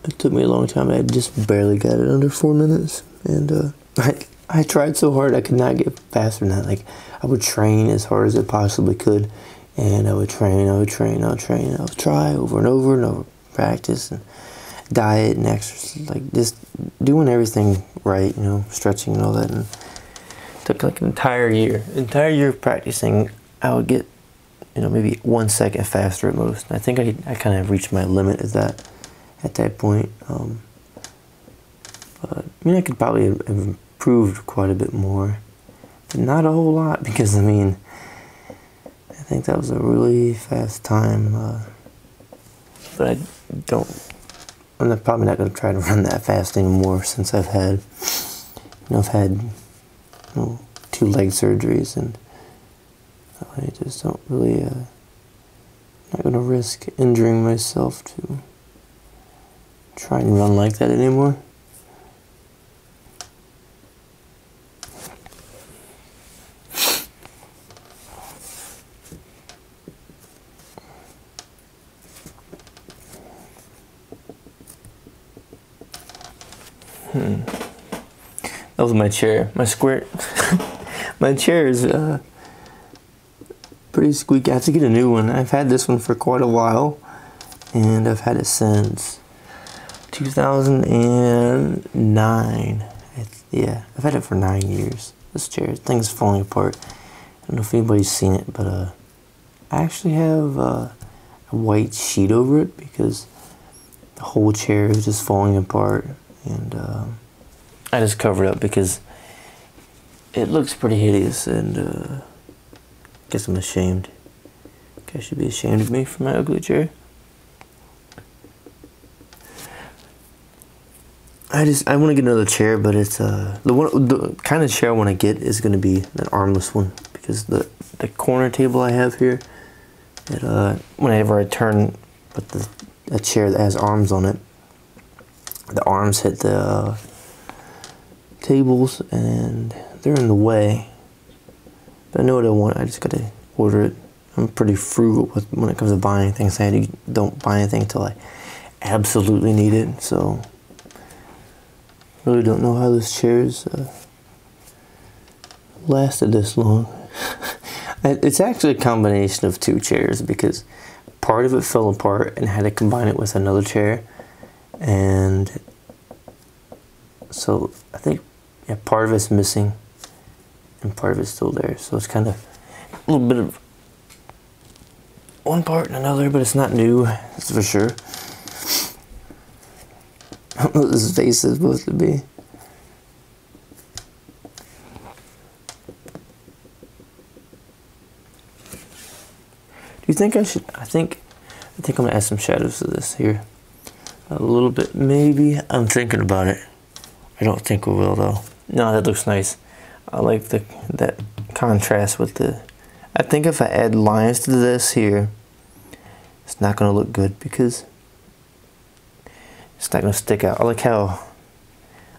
Speaker 1: It took me a long time. I just barely got it under four minutes, and uh, I I tried so hard I could not get faster than that. Like I would train as hard as I possibly could, and I would train, I would train, I would train, I would try over and over and over, practice and diet and exercise, like just doing everything right, you know, stretching and all that. And took like an entire year, entire year of practicing. I would get, you know, maybe one second faster at most. I think I, I kind of reached my limit at that, at that point. Um, but, I mean, I could probably have improved quite a bit more, but not a whole lot because I mean think that was a really fast time. Uh, but I don't, I'm probably not going to try to run that fast anymore since I've had, you know, I've had you know, two leg surgeries and I just don't really, uh, not going to risk injuring myself to try and run like that anymore. That was my chair. My square. my chair is uh, pretty squeaky. I have to get a new one. I've had this one for quite a while, and I've had it since 2009. It's, yeah, I've had it for nine years. This chair, thing's falling apart. I don't know if anybody's seen it, but uh, I actually have uh, a white sheet over it because the whole chair is just falling apart and uh, I just covered it up because it looks pretty hideous and uh, I guess I'm ashamed. I should be ashamed of me for my ugly chair. I just I want to get another chair, but it's uh the one the kind of chair I want to get is going to be an armless one because the the corner table I have here, it uh, whenever I turn with the a chair that has arms on it, the arms hit the uh, tables and they're in the way. But I know what I want. I just gotta order it. I'm pretty frugal with when it comes to buying things. I don't buy anything until I absolutely need it. So really don't know how this chair's uh, lasted this long. it's actually a combination of two chairs because part of it fell apart and had to combine it with another chair, and so I think yeah, part of it's missing and part of it's still there. So it's kind of a little bit of one part and another, but it's not new, that's for sure. I don't know what this face is supposed to be. Do you think I should? I think, I think I'm gonna add some shadows to this here, a little bit. Maybe I'm thinking about it. I don't think we will though. No, that looks nice. I like the that contrast with the. I think if I add lines to this here, it's not gonna look good because it's not gonna stick out. I like how.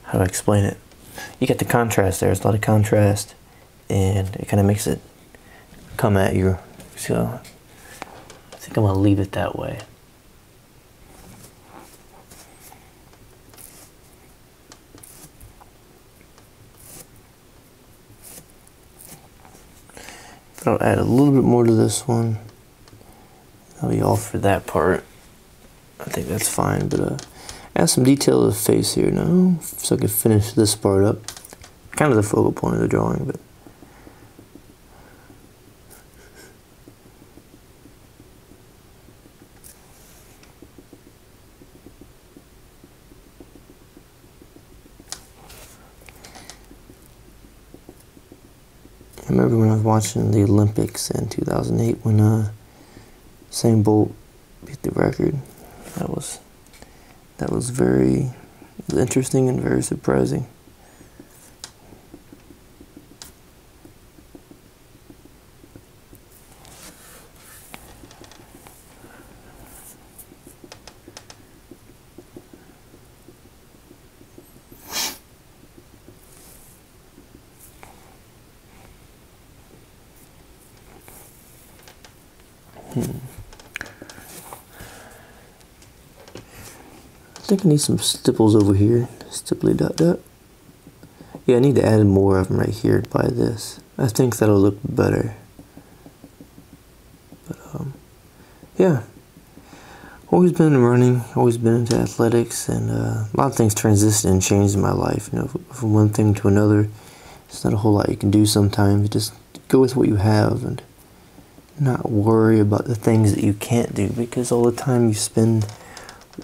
Speaker 1: How do I explain it? You get the contrast there. There's a lot of contrast, and it kind of makes it come at you. So I think I'm gonna leave it that way. I'll add a little bit more to this one. That'll be all for that part. I think that's fine, but uh, add some detail to the face here now, so I can finish this part up. Kind of the focal point of the drawing, but I remember when I was watching the Olympics in 2008 when uh, Usain Bolt beat the record. That was that was very interesting and very surprising. Think I need some stipples over here. Stipply dot dot. Yeah, I need to add more of them right here by this. I think that'll look better. But, um, yeah. Always been running, always been into athletics, and uh, a lot of things transitioned and changed in my life. You know, from one thing to another. It's not a whole lot you can do sometimes. Just go with what you have and not worry about the things that you can't do because all the time you spend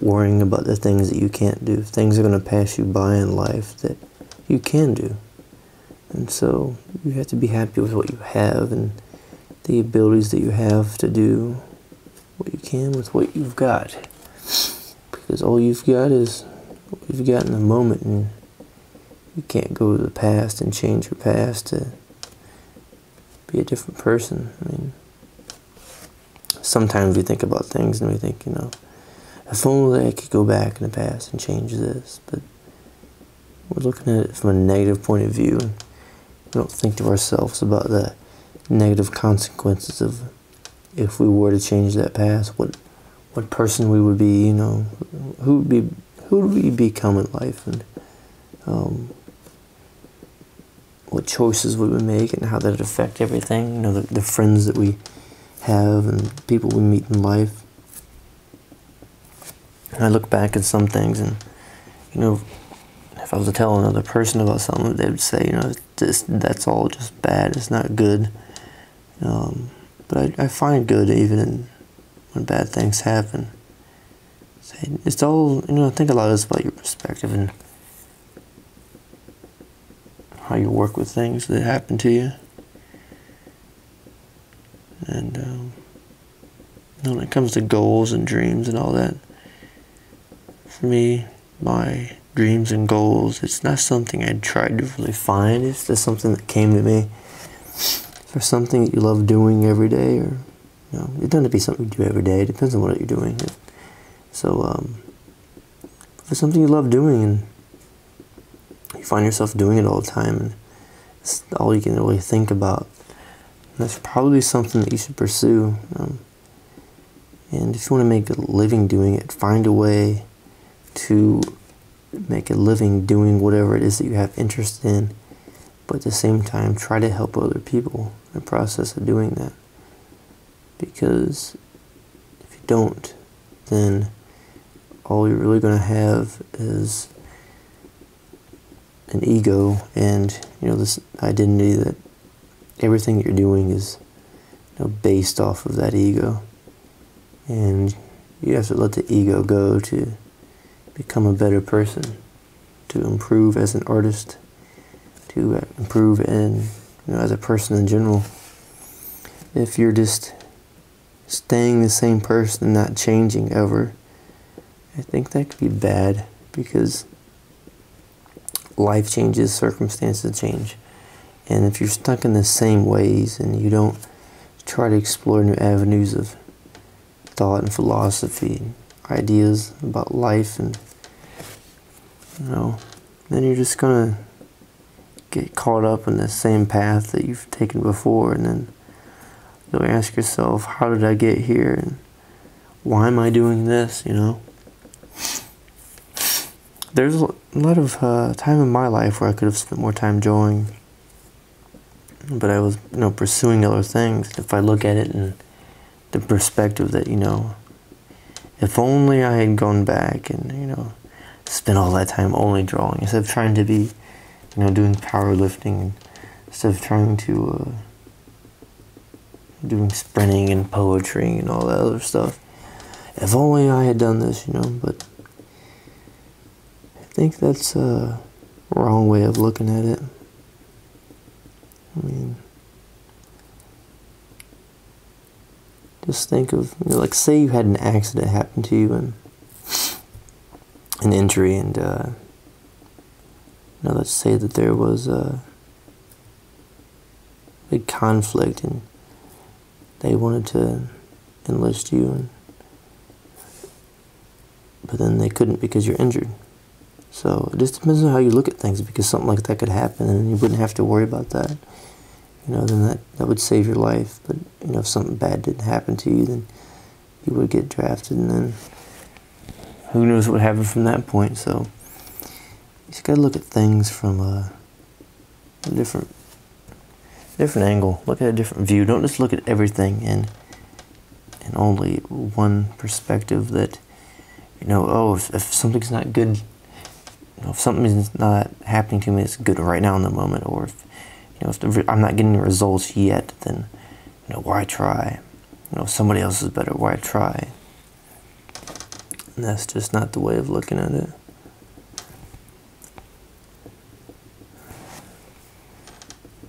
Speaker 1: worrying about the things that you can't do. Things are going to pass you by in life that you can do. And so you have to be happy with what you have and the abilities that you have to do what you can with what you've got. Because all you've got is what you've got in the moment and you can't go to the past and change your past to be a different person. I mean, sometimes we think about things and we think, you know, if only I could go back in the past and change this. But we're looking at it from a negative point of view. And we don't think to ourselves about the negative consequences of if we were to change that past, what what person we would be, you know, who would be who would we become in life and um, what choices would we make and how that would affect everything, you know, the, the friends that we have and people we meet in life. And I look back at some things and, you know, if I was to tell another person about something, they would say, you know, this, that's all just bad, it's not good. Um, but I, I find good even when bad things happen. It's all, you know, I think a lot of it's about your perspective and how you work with things that happen to you. And um, when it comes to goals and dreams and all that, for me, my dreams and goals, it's not something I tried to really find. It's just something that came to me. For something that you love doing every day, or you know, it doesn't have to be something you do every day. It depends on what you're doing. So, um, if it's something you love doing and you find yourself doing it all the time, and it's all you can really think about, that's probably something that you should pursue. Um, and if you want to make a living doing it, find a way to make a living doing whatever it is that you have interest in, but at the same time, try to help other people in the process of doing that. Because if you don't, then all you're really going to have is an ego and you know this identity that everything you're doing is you know, based off of that ego and you have to let the ego go to become a better person, to improve as an artist, to uh, improve in, you know, as a person in general. If you're just staying the same person, not changing ever, I think that could be bad because life changes, circumstances change. And if you're stuck in the same ways and you don't try to explore new avenues of thought and philosophy, ideas about life and you know, then you're just gonna get caught up in the same path that you've taken before, and then you'll ask yourself, how did I get here, and why am I doing this, you know? There's a lot of uh, time in my life where I could have spent more time drawing, but I was, you know, pursuing other things. If I look at it in the perspective that, you know, if only I had gone back and, you know, spend all that time only drawing instead of trying to be, you know, doing powerlifting instead of trying to uh, doing sprinting and poetry and all that other stuff. If only I had done this, you know, but I think that's a wrong way of looking at it. I mean, just think of, you know, like, say you had an accident happen to you and an injury, and uh, know, let's say that there was a big conflict, and they wanted to enlist you, and but then they couldn't because you're injured. So it just depends on how you look at things, because something like that could happen, and you wouldn't have to worry about that. You know, then that, that would save your life. But you know, if something bad didn't happen to you, then you would get drafted, and then who knows what happened from that point. So you just gotta look at things from a, a different different angle. Look at a different view. Don't just look at everything in in only one perspective. That you know, oh, if, if something's not good, you know, if something's not happening to me, it's good right now in the moment. Or if you know, if the, I'm not getting the results yet, then you know, why try? You know, if somebody else is better. Why try? And that's just not the way of looking at it.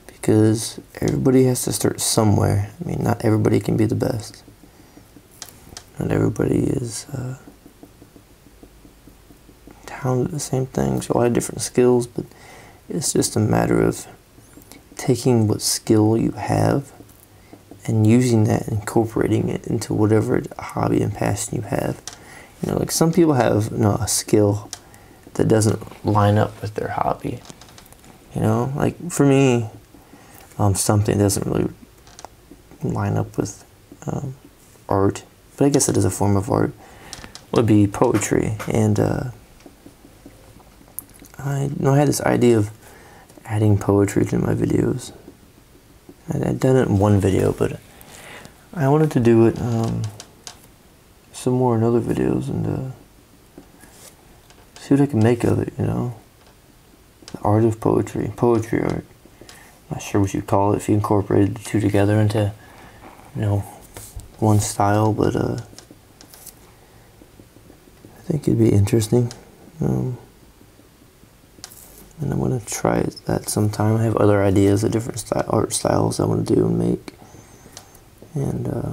Speaker 1: Because everybody has to start somewhere. I mean, not everybody can be the best. Not everybody is uh, talented at the same things. A lot of different skills, but it's just a matter of taking what skill you have and using that, incorporating it into whatever hobby and passion you have. You know, like some people have you know, a skill that doesn't line up with their hobby. You know, like for me, um, something doesn't really line up with um, art, but I guess it is a form of art, would be poetry. And uh, I you know I had this idea of adding poetry to my videos. I'd done it in one video, but I wanted to do it um, some more in other videos and uh, see what I can make of it, you know. The art of poetry, poetry art. I'm Not sure what you'd call it if you incorporated the two together into, you know, one style, but uh, I think it'd be interesting. Um, and I'm gonna try that sometime. I have other ideas of different style, art styles I want to do and make, and. Uh,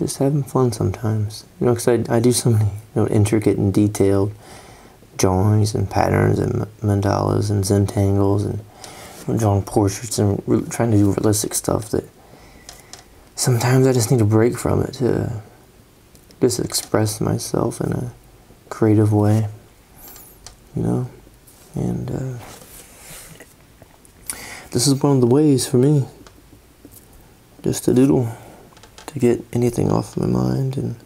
Speaker 1: just having fun sometimes. You know, because I, I do so many you know, intricate and detailed drawings and patterns and mandalas and Zentangles and drawing portraits and trying to do realistic stuff that sometimes I just need a break from it to just express myself in a creative way, you know? And uh, this is one of the ways for me just to doodle, to get anything off my mind and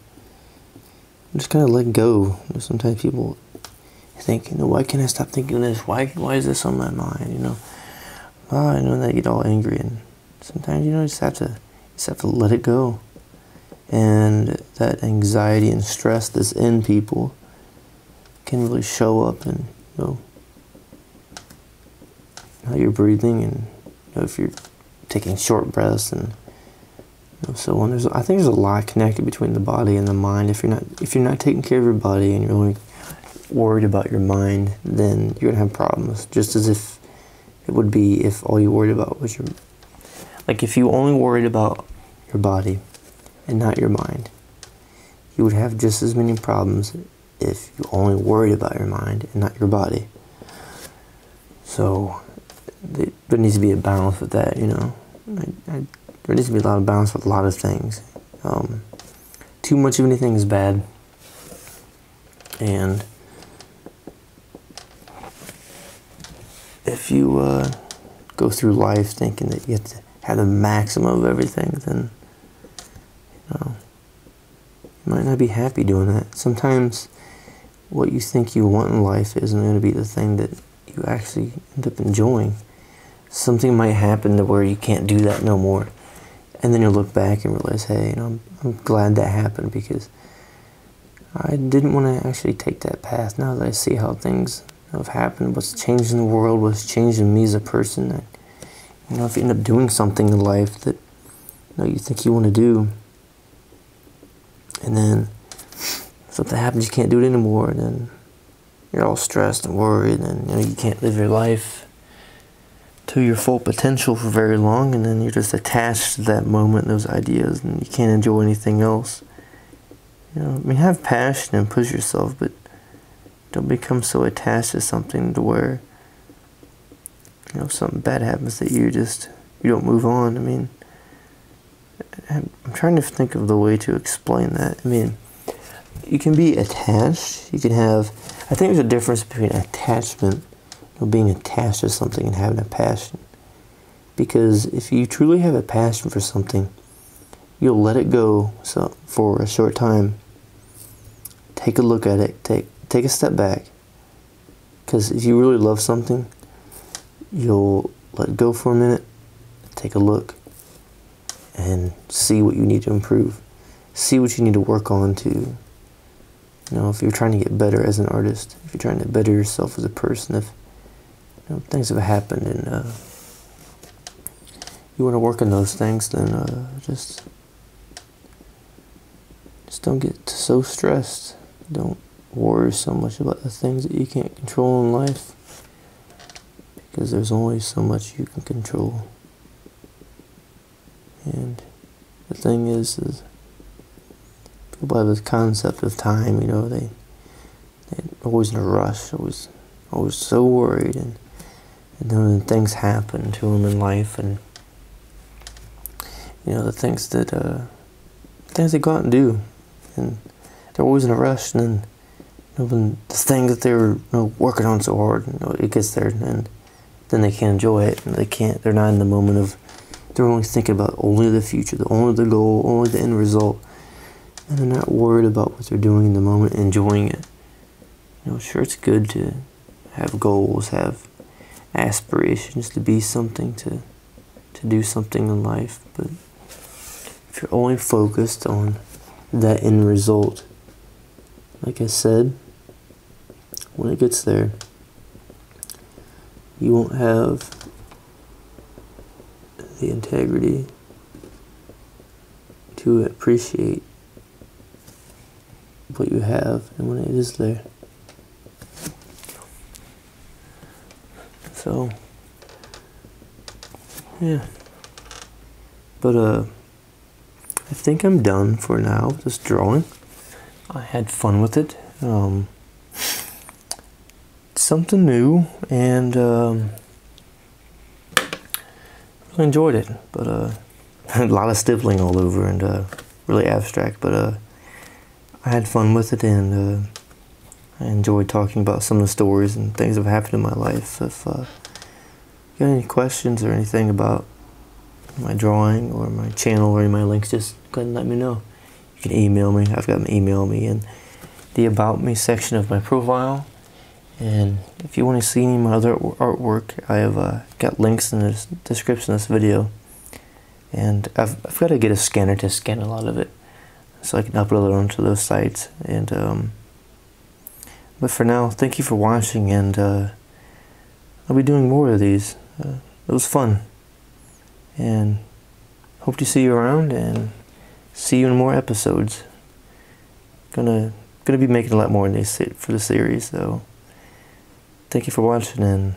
Speaker 1: just kind of let go. Sometimes people think, you know, why can't I stop thinking this? Why, why is this on my mind? You know, oh, I know they get all angry, and sometimes you know, you just have to, just have to let it go. And that anxiety and stress that's in people can really show up, and you know, how you're breathing, and you know, if you're taking short breaths and you so on. There's, I think there's a lot connected between the body and the mind. If you're not, if you're not taking care of your body and you're only worried about your mind, then you're gonna have problems. Just as if it would be if all you worried about was your, like if you only worried about your body and not your mind, you would have just as many problems if you only worried about your mind and not your body. So there needs to be a balance with that, you know. I, I, there needs to be a lot of balance with a lot of things. Um, too much of anything is bad, and if you uh, go through life thinking that you have to have the maximum of everything, then you know you might not be happy doing that. Sometimes what you think you want in life isn't going to be the thing that you actually end up enjoying. Something might happen to where you can't do that no more. And then you look back and realize, hey, you know, I'm, I'm glad that happened because I didn't want to actually take that path. Now that I see how things have happened, what's changed in the world, what's changed in me as a person. That, you know, if you end up doing something in life that you know you think you want to do, and then something happens, you can't do it anymore, and then you're all stressed and worried, and you know you can't live your life to your full potential for very long, and then you're just attached to that moment, those ideas, and you can't enjoy anything else. You know, I mean, have passion and push yourself, but don't become so attached to something to where you know if something bad happens that you just you don't move on. I mean, I'm trying to think of the way to explain that. I mean, you can be attached. You can have. I think there's a difference between attachment, know, being attached to something, and having a passion. Because if you truly have a passion for something, you'll let it go so for a short time. Take a look at it. Take take a step back. Because if you really love something, you'll let go for a minute, take a look, and see what you need to improve. See what you need to work on to, you know, if you're trying to get better as an artist, if you're trying to better yourself as a person, if you know, things have happened and uh, you want to work on those things, then uh, just just don't get so stressed. Don't worry so much about the things that you can't control in life because there's only so much you can control. And the thing is, is people have this concept of time, you know, they they're always in a rush, always always so worried and and then things happen to them in life and you know the things that uh things they go out and do and they're always in a rush and then you know, the thing that they were you know, working on so hard, you know, it gets there and then they can't enjoy it. And they can't. They're not in the moment of. They're only thinking about only the future, the only the goal, only the end result, and they're not worried about what they're doing in the moment, enjoying it. You know, sure, it's good to have goals, have aspirations to be something, to to do something in life, but if you're only focused on that end result, like I said, when it gets there, you won't have the integrity to appreciate what you have and when it is there. So, yeah. But, uh, I think I'm done for now with this drawing. I had fun with it. Um, something new, and um, really enjoyed it. But uh, a lot of stippling all over and uh, really abstract. But uh, I had fun with it and uh, I enjoy talking about some of the stories and things that have happened in my life. If uh, you got any questions or anything about my drawing or my channel or any of my links, just go ahead and let me know. You can email me. I've got my email me in the About Me section of my profile. And if you want to see any of my other artwork, I have uh, got links in the description of this video. And I've, I've got to get a scanner to scan a lot of it so I can upload it onto those sites. And um, But for now, thank you for watching, and uh, I'll be doing more of these. Uh, it was fun. And hope to see you around, and see you in more episodes. Gonna gonna be making a lot more in this for the series, so thank you for watching, and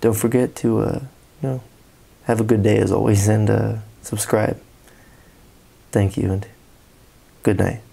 Speaker 1: don't forget to uh, you know have a good day as always, and uh, subscribe. Thank you, and good night.